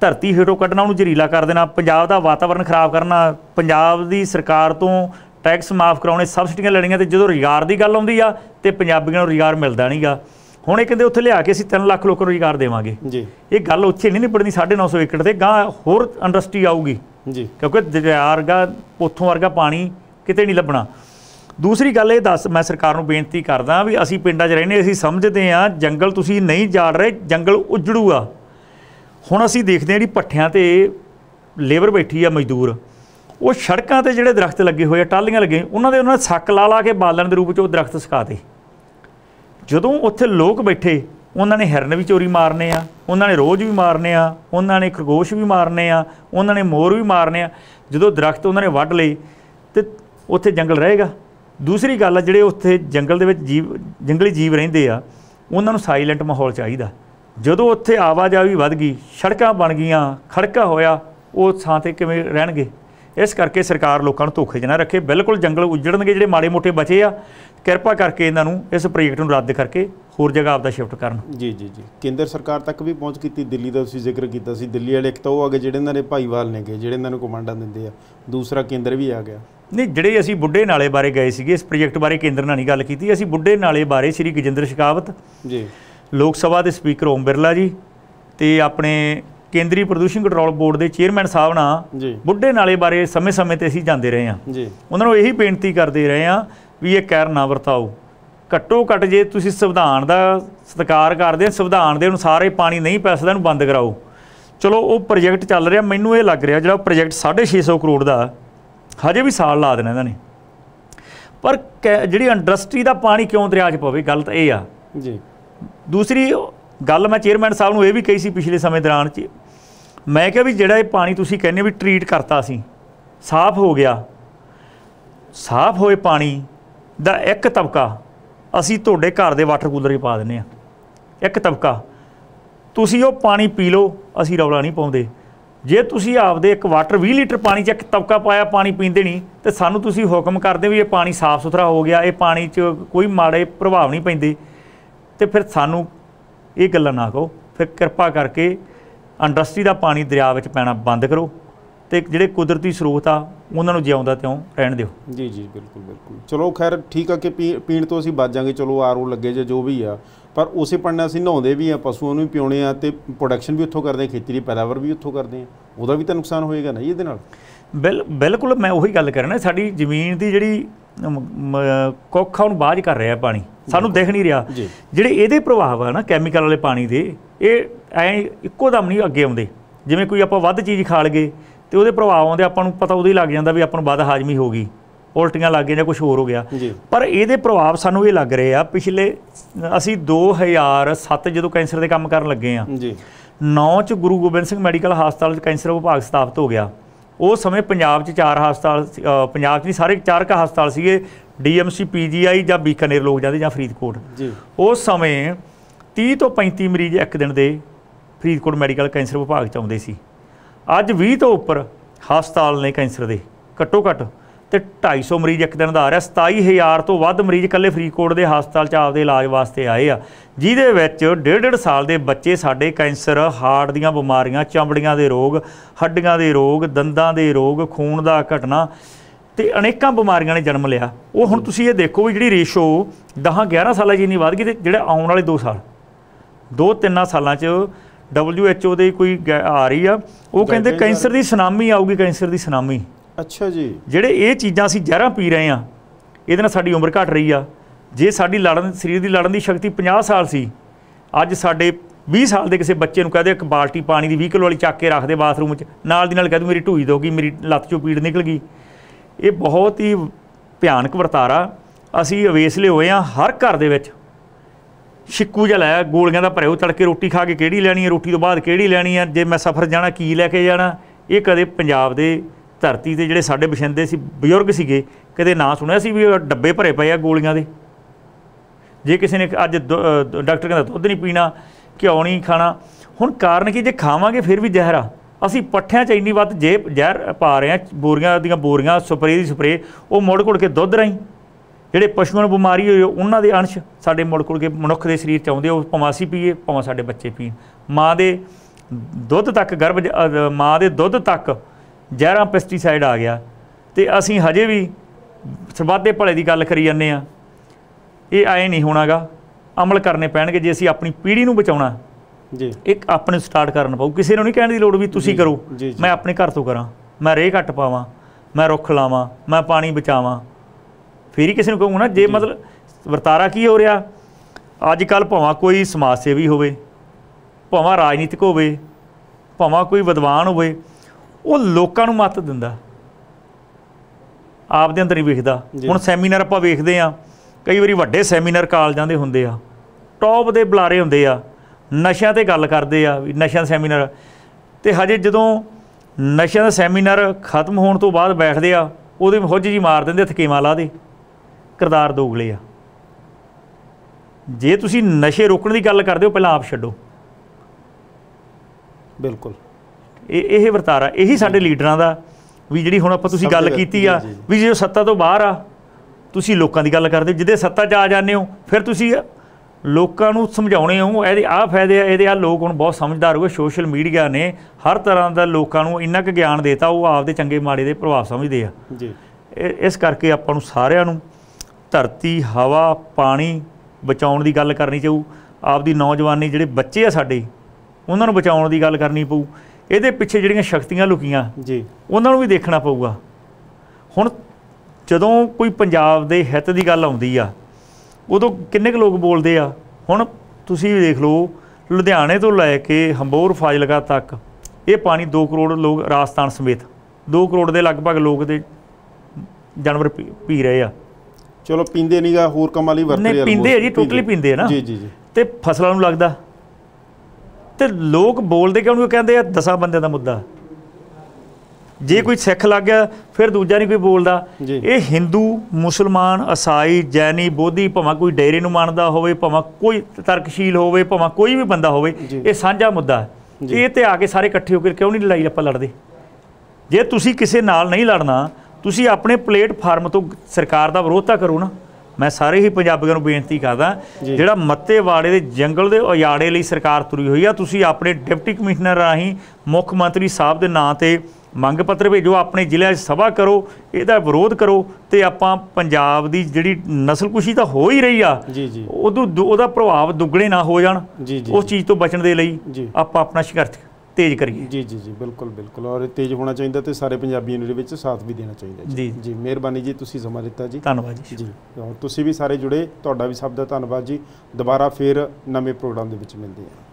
ਧਰਤੀ ਹੇਠੋਂ ਕੱਢਣਾ ਉਹਨੂੰ ਜ਼ਹਿਰੀਲਾ ਕਰ ਦੇਣਾ ਪੰਜਾਬ ਦਾ ਵਾਤਾਵਰਣ ਖਰਾਬ ਕਰਨਾ ਪੰਜਾਬ ਦੀ ਸਰਕਾਰ ਤੋਂ ਟੈਕਸ ਮਾਫ ਕਰਾਉਣੇ ਸਬਸਿਡੀਆਂ ਲੈਣੀਆਂ ਤੇ ਜਦੋਂ ਰੁਜ਼ਗਾਰ ਦੀ ਗੱਲ ਆਉਂਦੀ ਆ ਤੇ ਪੰਜਾਬੀਆਂ ਨੂੰ ਰੁਜ਼ਗਾਰ ਮਿਲਦਾ ਨਹੀਂਗਾ ਹੁਣ ਇਹ ਕਹਿੰਦੇ ਉੱਥੇ ਲਿਆ ਕੇ ਅਸੀਂ 3 ਲੱਖ ਲੋਕਾਂ ਨੂੰ ਰੁਜ਼ਗਾਰ ਦੇਵਾਂਗੇ। ਜੀ। ਇਹ ਗੱਲ ਉੱਥੇ ਨਹੀਂ ਨਿਬੜਨੀ 950 ਏਕੜ ਤੇ ਗਾਂ ਹੋਰ ਇੰਡਸਟਰੀ ਆਊਗੀ। ਜੀ। ਕਿਉਂਕਿ ਵਰਗਾ ਉੱਥੋਂ ਵਰਗਾ ਪਾਣੀ ਕਿਤੇ ਨਹੀਂ ਲੱਭਣਾ। ਦੂਸਰੀ ਗੱਲ ਇਹ ਦੱਸ, ਮੈਂ ਸਰਕਾਰ ਨੂੰ ਬੇਨਤੀ ਕਰਦਾ ਵੀ ਅਸੀਂ ਪਿੰਡਾਂ 'ਚ ਰਹਿੰਦੇ ਅਸੀਂ ਸਮਝਦੇ ਹਾਂ, ਜੰਗਲ ਤੁਸੀਂ ਨਹੀਂ ਜਾੜ ਰਹੇ, ਜੰਗਲ ਉਜੜੂਗਾ। ਹੁਣ ਅਸੀਂ ਦੇਖਦੇ ਹਾਂ ਜਿਹੜੀ ਪੱਠਿਆਂ ਤੇ ਲੇਬਰ ਬੈਠੀ ਆ ਮਜ਼ਦੂਰ। ਉਹ ਸੜਕਾਂ ਤੇ ਜਿਹੜੇ ਦਰਖਤ ਲੱਗੇ ਹੋਏ ਆ ਟਾਲੀਆਂ ਲੱਗੇ, ਉਹਨਾਂ ਦੇ ਉਹਨਾਂ ਨੇ ਸੱਕ ਲਾ ਲਾ ਕੇ ਬਾਲਣ ਦੇ ਰੂਪ 'ਚ ਉਹ ਦਰਖਤ ਸੁਕਾਤੇ ਜਦੋਂ ਉੱਥੇ ਲੋਕ ਬੈਠੇ, ਉਹਨਾਂ ਨੇ ਹਿਰਨ ਵੀ ਚੋਰੀ ਮਾਰਨੇ ਆ, ਉਹਨਾਂ ਨੇ ਰੋਜ਼ ਵੀ ਮਾਰਨੇ ਆ, ਉਹਨਾਂ ਨੇ ਖਰਗੋਸ਼ ਵੀ ਮਾਰਨੇ ਆ, ਉਹਨਾਂ ਨੇ ਮੋਰ ਵੀ ਮਾਰਨੇ ਆ। ਜਦੋਂ ਦਰਖਤ ਉਹਨਾਂ ਨੇ ਵੱਢ ਲਏ, ਤੇ ਉੱਥੇ ਜੰਗਲ ਰਹੇਗਾ। ਦੂਸਰੀ ਗੱਲ ਆ, ਜਿਹੜੇ ਉੱਥੇ ਜੰਗਲ ਦੇ ਵਿੱਚ ਜੀਵ, ਜੰਗਲੀ ਜੀਵ ਰਹਿੰਦੇ ਆ, ਉਹਨਾਂ ਨੂੰ ਸਾਇਲੈਂਟ ਮਾਹੌਲ ਚਾਹੀਦਾ। ਜਦੋਂ ਉੱਥੇ ਆਵਾਜਾਈ ਵੱਧ ਗਈ, ਸੜਕਾਂ ਬਣ ਗਈਆਂ, ਖੜਕਾ ਹੋਇਆ, ਉਹ ਥਾਂ ਤੇ ਕਿਵੇਂ ਰਹਿਣਗੇ? ਇਸ ਕਰਕੇ ਸਰਕਾਰ ਲੋਕਾਂ ਨੂੰ ਧੋਖੇ 'ਚ ਨਾ ਰੱਖੇ। ਬਿਲਕੁਲ ਜੰਗਲ ਉਜੜਨਗੇ, ਜਿਹੜੇ ਮਾੜੇ ਮੋਟੇ ਬਚੇ ਆ, ਕਿਰਪਾ ਕਰਕੇ ਇਹਨਾਂ ਨੂੰ ਇਸ ਪ੍ਰੋਜੈਕਟ ਨੂੰ ਰੱਦ ਕਰਕੇ ਹੋਰ ਜਗ੍ਹਾ ਆਪਦਾ ਸ਼ਿਫਟ ਕਰਨ। ਜੀ ਜੀ ਜੀ। ਕੇਂਦਰ ਸਰਕਾਰ ਤੱਕ ਵੀ ਪਹੁੰਚ ਕੀਤੀ, ਦਿੱਲੀ ਦਾ ਤੁਸੀਂ ਜ਼ਿਕਰ ਕੀਤਾ ਸੀ। ਦਿੱਲੀ ਵਾਲੇ ਇੱਕ ਤਾਂ ਉਹ ਆ ਗਏ, ਜਿਹੜੇ ਇਹਨਾਂ ਦੇ ਭਾਈਵਾਲ ਨੇਗੇ, ਜਿਹੜੇ ਇਹਨਾਂ ਨੂੰ ਕਮਾਂਡਾਂ ਦਿੰਦੇ ਆ। ਦੂਸਰਾ ਕੇਂਦਰ ਵੀ ਆ ਗਿਆ। ਨਹੀਂ ਜਿਹੜੇ ਅਸੀਂ ਬੁੱਢੇ ਨਾਲੇ ਬਾਰੇ ਗਏ ਸੀਗੇ ਇਸ ਪ੍ਰੋਜੈਕਟ ਬਾਰੇ ਕੇਂਦਰ ਨਾਲ ਨਹੀਂ ਗੱਲ ਕੀਤੀ। ਅਸੀਂ ਬੁੱਢੇ ਨਾਲੇ ਬਾਰੇ ਸ੍ਰੀ ਗਜਿੰਦਰ ਸ਼ਿਕਾਵਤ ਜੀ। ਲੋਕ ਸਭਾ ਦੇ ਸਪੀਕਰ ਓਮ ਬਿਰਲਾ ਜੀ ਤੇ ਆਪਣੇ ਕੇਂਦਰੀ ਪ੍ਰਦੂਸ਼ਣ ਕੰਟਰੋਲ ਬੋਰਡ ਦੇ ਚੇਅਰਮੈਨ ਸਾਹਿਬ ਨਾਲ ਜੀ। ਬੁੱਢੇ ਨਾਲੇ ਬਾਰੇ ਸਮੇਂ-ਸਮੇਂ ਤੇ ਅਸੀਂ ਜਾਂਦੇ ਰਹੇ ਹਾਂ। ਜੀ। ਉਹਨਾਂ ਨੂੰ ਇਹੀ ਬੇਨਤੀ ਕਰਦੇ ਰਹੇ ਹਾਂ ਵੀ ਇਹ ਕਹਿਰ ਨਾ ਵਰਤਾਓ। ਘੱਟੋ ਘੱਟ ਜੇ ਤੁਸੀਂ ਸੰਵਿਧਾਨ ਦਾ ਸਤਿਕਾਰ ਕਰਦੇ ਹੋ ਸੰਵਿਧਾਨ ਦੇ ਅਨੁਸਾਰ ਇਹ ਪਾਣੀ ਨਹੀਂ ਪੈ ਸਕਦਾ ਇਹਨੂੰ ਬੰਦ ਕਰਾਓ। ਚਲੋ ਉਹ ਪ੍ਰੋਜੈਕਟ ਚੱਲ ਰਿਹਾ ਮੈਨੂੰ ਇਹ ਲੱਗ ਰਿਹਾ ਜਿਹੜਾ ਪ੍ਰੋਜੈਕਟ 650 ਕਰੋੜ ਦਾ ਹਜੇ ਵੀ ਸਾਲ ਲਾ ਦੇਣਾ ਇਹਨਾਂ ਨੇ। ਪਰ ਜਿਹੜੀ ਇੰਡਸਟਰੀ ਦਾ ਪਾਣੀ ਕਿਉਂ ਦਰਿਆ 'ਚ ਪਵੇ ਗੱਲ ਤਾਂ ਇਹ ਆ। ਜੀ। ਦੂਸਰੀ ਗੱਲ ਮੈਂ ਚੇਅਰਮੈਨ ਸਾਹਿਬ ਨੂੰ ਇਹ ਵੀ ਕਹੀ ਸੀ ਪਿਛਲੇ ਸਮੇਂ ਦੌਰਾਨ ਚ ਮੈਂ ਕਿਹਾ ਵੀ ਜਿਹੜਾ ਇਹ ਪਾਣੀ ਤੁਸੀਂ ਕਹਿੰਦੇ ਵੀ ਟਰੀਟ ਕਰਤਾ ਸੀ ਸਾਫ਼ ਹੋ ਗਿਆ। ਸਾਫ਼ ਹੋਏ ਪਾਣੀ ਦਾ ਇੱਕ ਤਬਕਾ ਅਸੀਂ ਤੁਹਾਡੇ ਘਰ ਦੇ ਵਾਟਰ ਕੂਲਰ 'ਚ ਪਾ ਦਿੰਨੇ ਆ ਇੱਕ ਤਬਕਾ। ਤੁਸੀਂ ਉਹ ਪਾਣੀ ਪੀ ਲਓ ਅਸੀਂ ਰੌਲਾ ਨਹੀਂ ਪਾਉਂਦੇ। ਜੇ ਤੁਸੀਂ ਆਪਦੇ ਇੱਕ ਵਾਟਰ 20 ਲੀਟਰ ਪਾਣੀ 'ਚ ਇੱਕ ਤਬਕਾ ਪਾਇਆ ਪਾਣੀ ਪੀਂਦੇ ਨਹੀਂ, ਤੇ ਸਾਨੂੰ ਤੁਸੀਂ ਹੁਕਮ ਕਰਦੇ ਵੀ ਇਹ ਪਾਣੀ ਸਾਫ਼ ਸੁਥਰਾ ਹੋ ਗਿਆ, ਇਹ ਪਾਣੀ 'ਚ ਕੋਈ ਮਾੜੇ ਪ੍ਰਭਾਵ ਨਹੀਂ ਪੈਂਦੇ, ਤੇ ਫਿਰ ਸਾਨੂੰ ਇਹ ਗੱਲਾਂ ਨਾ ਕਹੋ। ਫਿਰ ਕਿਰਪਾ ਕਰਕੇ ਇੰਡਸਟਰੀ ਦਾ ਪਾਣੀ ਦਰਿਆ ਵਿੱਚ ਪੈਣਾ ਬੰਦ ਕਰੋ, ਤੇ ਜਿਹੜੇ ਕੁਦਰਤੀ ਸਰੋਤ ਆ, ਉਹਨਾਂ ਨੂੰ ਜਿਉਂਦਾ ਤਿਉਂ ਰਹਿਣ ਦਿਓ। ਜੀ ਜੀ, ਬਿਲਕੁਲ ਬਿਲਕੁਲ। ਚਲੋ ਖੈਰ ਠੀਕ ਆ ਕਿ ਪੀ- ਪੀਣ ਤੋਂ ਅਸੀਂ ਬਚ ਜਾਾਂਗੇ। ਚਲੋ ਆਰਓ ਲੱਗੇ ਜੇ, ਜੋ ਵੀ ਆ। ਪਰ ਉਸੇ ਪੜਨਾ ਅਸੀਂ ਨਹਾਉਂਦੇ ਵੀ ਆ ਪਸ਼ੂਆਂ ਨੂੰ ਵੀ ਪਿਉਣੇ ਆ ਤੇ ਪ੍ਰੋਡਕਸ਼ਨ ਵੀ ਉੱਥੋਂ ਕਰਦੇ ਆ ਖੇਤੀ ਦੀ ਪੈਦਾਵਾਰ ਵੀ ਉੱਥੋਂ ਕਰਦੇ ਆ ਉਹਦਾ ਵੀ ਤਾਂ ਨੁਕਸਾਨ ਹੋਏਗਾ ਨਾ ਇਹਦੇ ਨਾਲ? ਬਿਲ ਬਿਲਕੁਲ ਮੈਂ ਉਹੀ ਗੱਲ ਕਰਨਾ ਸਾਡੀ ਜ਼ਮੀਨ ਦੀ ਜਿਹੜੀ ਕੋਖਾ ਨੂੰ ਬਾਝ ਕਰ ਰਿਹਾ ਪਾਣੀ। ਸਾਨੂੰ ਦਿਖ ਨਹੀਂ ਰਿਹਾ। ਜਿਹੜੇ ਇਹਦੇ ਪ੍ਰਭਾਵ ਆ ਨਾ ਕੈਮੀਕਲ ਵਾਲੇ ਪਾਣੀ ਦੇ ਇਹ ਐ ਇੱਕੋ ਦਮ ਨਹੀਂ ਅੱਗੇ ਆਉਂਦੇ। ਜਿਵੇਂ ਕੋਈ ਆਪਾਂ ਵੱਧ ਚੀਜ਼ ਖਾ ਲਗੇ ਤੇ ਉਹਦੇ ਪ੍ਰਭਾਵ ਆਉਂਦੇ ਆਪਾਂ ਨੂੰ ਪਤਾ ਹੀ ਲੱਗ ਜਾਂਦਾ ਵੀ ਆਪਾਂ ਨੂੰ ਵੱਧ ਹਾਜ਼ਮੀ ਹੋ ਗਈ। ਉਲਟੀਆਂ ਲੱਗ ਗਈਆਂ ਜਾਂ ਕੁਝ ਹੋਰ ਹੋ ਗਿਆ। ਪਰ ਇਹਦੇ ਪ੍ਰਭਾਵ ਸਾਨੂੰ ਇਹ ਲੱਗ ਰਹੇ ਆ ਪਿਛਲੇ ਅਸੀਂ 2007 ਜਦੋਂ ਕੈਂਸਰ ਦੇ ਕੰਮ ਕਰਨ ਲੱਗੇ ਆ ਜੀ। 9 ਚ ਗੁਰੂ ਗੋਬਿੰਦ ਸਿੰਘ ਮੈਡੀਕਲ ਹਸਪਤਾਲ 'ਚ ਕੈਂਸਰ ਵਿਭਾਗ ਸਥਾਪਿਤ ਹੋ ਗਿਆ। ਉਸ ਸਮੇਂ ਪੰਜਾਬ 'ਚ ਚਾਰ ਹਸਪਤਾਲ ਪੰਜਾਬ 'ਚ ਨਹੀਂ ਸਾਰੇ ਚਾਰ ਕਾ ਹਸਪਤਾਲ ਸੀਗੇ ਡੀਐਮਸੀ ਪੀਜੀਆਈ ਜਾਂ ਬੀਕਾਨੇਰ ਲੋਕ ਜਾਂਦੇ ਜਾਂ ਫਰੀਦਕੋਟ। ਜੀ। ਉਸ ਸਮੇਂ 30 ਤੋਂ 35 ਮਰੀਜ਼ ਇੱਕ ਦਿਨ ਦੇ ਫਰੀਦਕੋਟ ਮੈਡੀਕਲ ਕੈਂਸਰ ਵਿਭਾਗ 'ਚ ਆਉਂਦੇ ਸੀ। ਅੱਜ 20 ਤੋਂ ਉੱਪਰ ਹਸਪਤਾਲ ਨੇ ਕੈਂਸਰ ਦੇ ਘੱਟੋ ਘੱਟ ਤੇ 250 ਮਰੀਜ਼ ਇੱਕ ਦਿਨ ਦਾ ਆ ਰਿਹਾ। 27000 ਤੋਂ ਵੱਧ ਮਰੀਜ਼ ਇਕੱਲੇ ਫਰੀਦਕੋਟ ਦੇ ਹਸਪਤਾਲ 'ਚ ਆਪਦੇ ਇਲਾਜ ਵਾਸਤੇ ਆਏ ਆ ਜਿਹਦੇ ਵਿੱਚ ਡੇਢ ਡੇਢ ਸਾਲ ਦੇ ਬੱਚੇ ਸਾਡੇ ਕੈਂਸਰ ਹਾਰਟ ਦੀਆਂ ਬਿਮਾਰੀਆਂ ਚਮੜੀਆਂ ਦੇ ਰੋਗ ਹੱਡੀਆਂ ਦੇ ਰੋਗ ਦੰਦਾਂ ਦੇ ਰੋਗ ਖੂਨ ਦਾ ਘਟਣਾ ਤੇ ਅਨੇਕਾਂ ਬਿਮਾਰੀਆਂ ਨੇ ਜਨਮ ਲਿਆ। ਉਹ ਹੁਣ ਤੁਸੀਂ ਇਹ ਦੇਖੋ ਵੀ ਜਿਹੜੀ ਰੇਸ਼ੋ 10 11 ਸਾਲਾਂ ਇੰਨੀ ਵੱਧ ਗਈ ਤੇ ਜਿਹੜੇ ਆਉਣ ਵਾਲੇ 2 ਸਾਲ ਦੋ ਤਿੰਨਾਂ ਸਾਲਾਂ 'ਚ WHO ਦੇ ਕੋਈ ਆ ਰਹੀ ਆ। ਉਹ ਕਹਿੰਦੇ ਕੈਂਸਰ ਦੀ ਸੁਨਾਮੀ ਆਊਗੀ ਕੈਂਸਰ ਦੀ ਸੁਨਾਮੀ। ਅੱਛਾ ਜੀ। ਜਿਹੜੇ ਇਹ ਚੀਜ਼ਾਂ ਅਸੀਂ ਜ਼ਹਿਰਾਂ ਪੀ ਰਹੇ ਆ ਇਹਦੇ ਨਾਲ ਸਾਡੀ ਉਮਰ ਘਟ ਰਹੀ ਆ। ਜੇ ਸਾਡੀ ਲੜਨ, ਸਰੀਰ ਦੀ ਲੜਨ ਦੀ ਸ਼ਕਤੀ 50 ਸਾਲ ਸੀ, ਅੱਜ ਸਾਡੇ 20 ਸਾਲ ਦੇ ਕਿਸੇ ਬੱਚੇ ਨੂੰ ਕਹਦੇ ਇੱਕ ਬਾਲਟੀ ਪਾਣੀ ਦੀ 20 ਕਿਲੋ ਵਾਲੀ ਚੱਕ ਕੇ ਰੱਖ ਦੇ ਬਾਥਰੂਮ 'ਚ, ਨਾਲ ਦੀ ਨਾਲ ਕਹਦੇ ਮੇਰੀ ਢੂਈ ਦੋਗੀ ਮੇਰੀ ਲੱਤ 'ਚੋਂ ਪੀੜ ਨਿਕਲ ਗਈ। ਇਹ ਬਹੁਤ ਹੀ ਭਿਆਨਕ ਵਰਤਾਰਾ। ਅਸੀਂ ਅਵੇਸਲੇ ਹੋਏ ਆ ਹਰ ਘਰ ਦੇ ਵਿੱਚ। ਛਿੱਕੂ ਜਿਹਾ ਲਾਇਆ, ਗੋਲੀਆਂ ਦਾ ਭਰਿਓ ਤੜਕੇ ਰੋਟੀ ਖਾ ਕੇ ਕਿਹੜੀ ਲੈਣੀ ਹੈ, ਰੋਟੀ ਤੋਂ ਬਾਅਦ ਕਿਹੜੀ ਲੈਣੀ ਹੈ, ਜੇ ਮੈਂ ਸਫ਼ਰ ਜਾਣਾ, ਕੀ ਲੈ ਕੇ ਜਾਣਾ, ਇਹ ਕਦੇ ਪੰਜਾਬ ਦੇ ਧਰਤੀ ਤੇ ਜਿਹੜੇ ਸਾਡੇ ਬਸ਼ਿੰਦੇ ਸੀ, ਬਜ਼ੁਰਗ ਸੀਗੇ, ਕਦੇ ਨਾਂ ਸੁਣਿਆ ਸੀ ਵੀ ਡੱਬੇ ਭਰੇ ਪਏ ਆ ਗੋਲੀਆਂ ਦੇ? ਜੇ ਕਿਸੇ ਨੇ ਅੱਜ ਦੁ- ਡਾਕਟਰ ਕਹਿੰਦਾ ਦੁੱਧ ਨਹੀਂ ਪੀਣਾ, ਘਿਓ ਨਹੀਂ ਖਾਣਾ, ਹੁਣ ਕਾਰਨ ਕੀ? ਜੇ ਖਾਵਾਂਗੇ, ਫਿਰ ਵੀ ਜ਼ਹਿਰ ਆ। ਅਸੀਂ ਪੱਠਿਆਂ 'ਚ ਇੰਨੀ ਵੱਧ ਜੇ, ਜ਼ਹਿਰ ਪਾ ਰਹੇ ਆ ਬੋਰੀਆਂ ਦੀਆਂ ਬੋਰੀਆਂ, ਸਪਰੇਅ ਦੀ ਸਪਰੇਅ, ਉਹ ਮੁੜ ਕੁੜ ਕੇ ਦੁੱਧ ਰਾਹੀਂ। ਜਿਹੜੇ ਪਸ਼ੂਆਂ ਨੂੰ ਬਿਮਾਰੀ ਹੋਈ ਉਹਨਾਂ ਦੇ ਅੰਸ਼ ਸਾਡੇ ਮੁੜ ਕੁੜ ਕੇ ਮਨੁੱਖ ਦੇ ਸਰੀਰ 'ਚ ਆਉਂਦੇ ਉਹ ਭਾਵੇਂ ਅਸੀਂ ਪੀਏ, ਭਾਵੇਂ ਸਾਡੇ ਬੱਚੇ ਪੀਣ। ਮਾਂ ਦੇ ਦੁੱਧ ਤੱਕ, ਗਰਭ ਮਾਂ ਦੇ ਦੁੱਧ ਤੱਕ ਜ਼ਹਿਰਾਂ ਪੈਸਟੀਸਾਈਡ ਆ ਗਿਆ ਤੇ ਅਸੀਂ ਹਜੇ ਵੀ ਸਰਬੱਤ ਦੇ ਭਲੇ ਦੀ ਗੱਲ ਕਰੀ ਜਾਂਦੇ ਆ ਇਹ ਆਏ ਨਹੀਂ ਹੋਣਾਗਾ ਅਮਲ ਕਰਨੇ ਪੈਣਗੇ ਜੇ ਅਸੀਂ ਆਪਣੀ ਪੀੜ੍ਹੀ ਨੂੰ ਬਚਾਉਣਾ। ਜੀ। ਇੱਕ ਆਪਣੇ ਸਟਾਰਟ ਕਰਨ ਪਊ। ਕਿਸੇ ਨੂੰ ਨਹੀਂ ਕਹਿਣ ਦੀ ਲੋੜ ਵੀ ਤੁਸੀਂ ਕਰੋ। ਮੈਂ ਆਪਣੇ ਘਰ ਤੋਂ ਕਰਾਂ। ਮੈਂ ਰੇਹ ਘੱਟ ਪਾਵਾਂ। ਮੈਂ ਰੁੱਖ ਲਾਵਾਂ। ਮੈਂ ਪਾਣੀ ਬਚਾਵਾਂ। ਫੇਰ ਹੀ ਕਿਸੇ ਨੂੰ ਕਹੂੰ ਨਾ ਜੇ ਮਤਲਬ ਵਰਤਾਰਾ ਕੀ ਹੋ ਰਿਹਾ? ਅੱਜ ਕੱਲ ਭਾਵੇਂ ਕੋਈ ਸਮਾਜ ਸੇਵੀ ਹੋਵੇ ਭਾਵੇਂ ਰਾਜਨੀਤਿਕ ਹੋਵੇ ਭਾਵੇਂ ਕੋਈ ਵਿਦਵਾਨ ਹੋਵੇ ਉਹ ਲੋਕਾਂ ਨੂੰ ਮੱਤ ਦਿੰਦਾ। ਆਪ ਦੇ ਅੰਦਰ ਨਹੀਂ ਵੇਖਦਾ। ਹੁਣ ਸੈਮੀਨਾਰ ਆਪਾਂ ਵੇਖਦੇ ਆ ਕਈ ਵਾਰੀ ਵੱਡੇ ਸੈਮੀਨਾਰ ਕਾਲਜਾਂ ਦੇ ਹੁੰਦੇ ਆ। ਟੌਪ ਦੇ ਬੁਲਾਰੇ ਹੁੰਦੇ ਆ। ਨਸ਼ਿਆਂ ਤੇ ਗੱਲ ਕਰਦੇ ਆ ਵੀ ਨਸ਼ਿਆਂ ਦਾ ਸੈਮੀਨਾਰ। ਤੇ ਹਜੇ ਜਦੋਂ ਨਸ਼ਿਆਂ ਦਾ ਸੈਮੀਨਾਰ ਖਤਮ ਹੋਣ ਤੋਂ ਬਾਅਦ ਬੈਠਦੇ ਆ ਉਹਦੇ ਹੁੱਜ ਜੀ ਮਾਰ ਦਿੰਦੇ ਥਕੇਵਾਂ ਲਾ ਦੇ। ਕਿਰਦਾਰ ਦੋਗਲੇ ਆ। ਜੇ ਤੁਸੀਂ ਨਸ਼ੇ ਰੋਕਣ ਦੀ ਗੱਲ ਕਰਦੇ ਹੋ ਪਹਿਲਾਂ ਆਪ ਛੱਡੋ। ਬਿਲਕੁਲ। ਇਹ ਇਹ ਵਰਤਾਰਾ ਇਹੀ ਸਾਡੇ ਲੀਡਰਾਂ ਦਾ ਵੀ ਜਿਹੜੀ ਹੁਣ ਆਪਾਂ ਤੁਸੀਂ ਗੱਲ ਕੀਤੀ ਆ। ਵੀ ਜੇ ਸੱਤਾ ਤੋਂ ਬਾਹਰ ਆ ਤੁਸੀਂ ਲੋਕਾਂ ਦੀ ਗੱਲ ਕਰਦੇ ਹੋ ਜਿਹਦੇ ਸੱਤਾ 'ਚ ਆ ਜਾਂਦੇ ਹੋ ਫਿਰ ਤੁਸੀਂ ਲੋਕਾਂ ਨੂੰ ਸਮਝਾਉਣੇ ਹੋ ਇਹਦੇ ਆਹ ਫਾਇਦੇ ਆ ਇਹਦੇ ਆ ਲੋਕ ਹੁਣ ਬਹੁਤ ਸਮਝਦਾਰ ਹੋ ਗਏ ਸੋਸ਼ਲ ਮੀਡੀਆ ਨੇ ਹਰ ਤਰ੍ਹਾਂ ਦਾ ਲੋਕਾਂ ਨੂੰ ਇੰਨਾ ਕੁ ਗਿਆਨ ਦੇਤਾ ਉਹ ਆਪਦੇ ਚੰਗੇ ਮਾੜੇ ਦੇ ਪ੍ਰਭਾਵ ਸਮਝਦੇ ਆ। ਜੀ। ਇਸ ਕਰਕੇ ਆਪਾਂ ਨੂੰ ਸਾਰਿਆਂ ਨੂੰ ਧਰਤੀ ਹਵਾ ਪਾਣੀ ਬਚਾਉਣ ਦੀ ਗੱਲ ਕਰਨੀ ਚਾਹੂ ਆਪਦੀ ਨੌਜਵਾਨੀ ਜਿਹੜੇ ਬੱਚੇ ਆ ਸਾਡੇ ਉਹਨਾਂ ਨੂੰ ਬਚਾਉਣ ਦੀ ਗੱਲ ਕਰਨੀ ਪਊ ਇਹਦੇ ਪਿੱਛੇ ਜਿਹੜੀਆਂ ਸ਼ਕਤੀਆਂ ਲੁਕੀਆਂ ਜੀ। ਉਹਨਾਂ ਨੂੰ ਵੀ ਦੇਖਣਾ ਪਊਗਾ। ਹੁਣ ਜਦੋਂ ਕੋਈ ਪੰਜਾਬ ਦੇ ਹਿੱਤ ਦੀ ਗੱਲ ਆਉਂਦੀ ਆ ਉਦੋਂ ਕਿੰਨੇ ਕੁ ਲੋਕ ਬੋਲਦੇ ਆ? ਹੁਣ ਤੁਸੀਂ ਵੀ ਦੇਖ ਲਓ ਲੁਧਿਆਣੇ ਤੋਂ ਲੈ ਕੇ ਹੰਬੋਰ ਫਾਜ਼ਿਲਕਾ ਤੱਕ ਇਹ ਪਾਣੀ 2 ਕਰੋੜ ਲੋਕ ਰਾਜਸਥਾਨ ਸਮੇਤ 2 ਕਰੋੜ ਦੇ ਲਗਭਗ ਲੋਕ ਦੇ ਜਾਨਵਰ ਪੀ ਰਹੇ ਆ। ਚਲੋ ਪੀਂਦੇ ਨਹੀਂਗਾ ਹੋਰ ਕੰਮਾਂ ਲਈ ਵਰਤਦੇ ਨਹੀਂ, ਆ ਪੀਂਦੇ ਆ ਜੀ, totally ਪੀਂਦੇ ਆ ਨਾ। ਜੀ ਜੀ ਜੀ। ਤੇ ਫਸਲਾਂ ਨੂੰ ਲੱਗਦਾ। ਤੇ ਲੋਕ ਬੋਲਦੇ ਕਿਉਂ ਕਹਿੰਦੇ ਆ ਦਸਾਂ ਬੰਦਿਆਂ ਦਾ ਮੁੱਦਾ ਜੇ ਕੋਈ ਸਿੱਖ ਲੱਗ ਗਿਆ ਫਿਰ ਦੂਜਾ ਨਹੀਂ ਕੋਈ ਬੋਲਦਾ। ਇਹ ਹਿੰਦੂ ਮੁਸਲਮਾਨ ਈਸਾਈ ਜੈਨੀ ਬੋਧੀ ਭਾਵੇਂ ਕੋਈ ਡੇਰੇ ਨੂੰ ਮੰਨਦਾ ਹੋਵੇ ਭਾਵੇਂ ਕੋਈ ਤਰਕਸ਼ੀਲ ਹੋਵੇ ਭਾਵੇਂ ਕੋਈ ਵੀ ਬੰਦਾ ਹੋਵੇ। ਇਹ ਸਾਂਝਾ ਮੁੱਦਾ। ਇਹ ਤੇ ਆ ਕੇ ਸਾਰੇ ਇਕੱਠੇ ਹੋ ਕੇ ਕਿਉਂ ਨਹੀਂ ਲੜਾਈ ਆਪਾਂ ਲੜਦੇ ਜੇ ਤੁਸੀਂ ਕਿਸੇ ਨਾਲ ਨਹੀਂ ਲੜਨਾ ਤੁਸੀਂ ਆਪਣੇ ਪਲੇਟਫਾਰਮ ਤੋਂ ਸਰਕਾਰ ਦਾ ਵਿਰੋਧ ਤਾਂ ਕਰੋ ਨਾ ਮੈਂ ਸਾਰੇ ਹੀ ਪੰਜਾਬੀਆਂ ਨੂੰ ਬੇਨਤੀ ਕਰਦਾ। ਜਿਹੜਾ ਮੱਤੇਵਾੜੇ ਦੇ ਜੰਗਲ ਦੇ ਉਜਾੜੇ ਲਈ ਸਰਕਾਰ ਤੁਰੀ ਹੋਈ ਆ ਤੁਸੀਂ ਆਪਣੇ ਡਿਪਟੀ ਕਮਿਸ਼ਨਰ ਰਾਹੀਂ ਮੁੱਖ ਮੰਤਰੀ ਸਾਹਿਬ ਦੇ ਨਾਂ ਤੇ ਮੰਗ ਪੱਤਰ ਭੇਜੋ ਆਪਣੇ ਜ਼ਿਲ੍ਹਿਆਂ 'ਚ ਸਭਾ ਕਰੋ ਇਹਦਾ ਵਿਰੋਧ ਕਰੋ ਤੇ ਆਪਾਂ ਪੰਜਾਬ ਦੀ ਜਿਹੜੀ ਨਸਲਕੁਸ਼ੀ ਤਾਂ ਹੋ ਹੀ ਰਹੀ ਆ ਉਦੋਂ ਉਹਦਾ ਪ੍ਰਭਾਵ ਦੁੱਗਣੇ ਨਾ ਹੋ ਜਾਣ ਉਸ ਚੀਜ਼ ਤੋਂ ਬਚਣ ਦੇ ਲਈ। ਆਪਾਂ ਆਪਣਾ ਸੰਘਰਸ਼ ਤੇਜ਼ ਕਰੀਏ। ਜੀ ਜੀ ਜੀ ਬਿਲਕੁਲ ਬਿਲਕੁਲ। ਔਰ ਇਹ ਤੇਜ਼ ਹੋਣਾ ਚਾਹੀਦਾ ਤੇ ਸਾਰੇ ਪੰਜਾਬੀਆਂ ਨੂੰ ਇਹਦੇ ਵਿੱਚ ਸਾਥ ਵੀ ਦੇਣਾ ਚਾਹੀਦਾ ਜੀ। ਜੀ ਮਿਹਰਬਾਨੀ ਜੀ ਤੁਸੀਂ ਸਮਾਂ ਦਿੱਤਾ ਜੀ। ਧੰਨਵਾਦ ਜੀ। ਜੀ ਔਰ ਤੁਸੀਂ ਵੀ ਸਾਰੇ ਜੁੜੇ। ਤੁਹਾਡਾ ਵੀ ਸਭ ਦਾ ਧੰਨਵਾਦ ਜੀ। ਦੁਬਾਰਾ ਫੇਰ ਨਵੇਂ ਪ੍ਰੋਗਰਾਮ ਦੇ ਵਿੱਚ ਮਿਲਦੇ ਹਾਂ।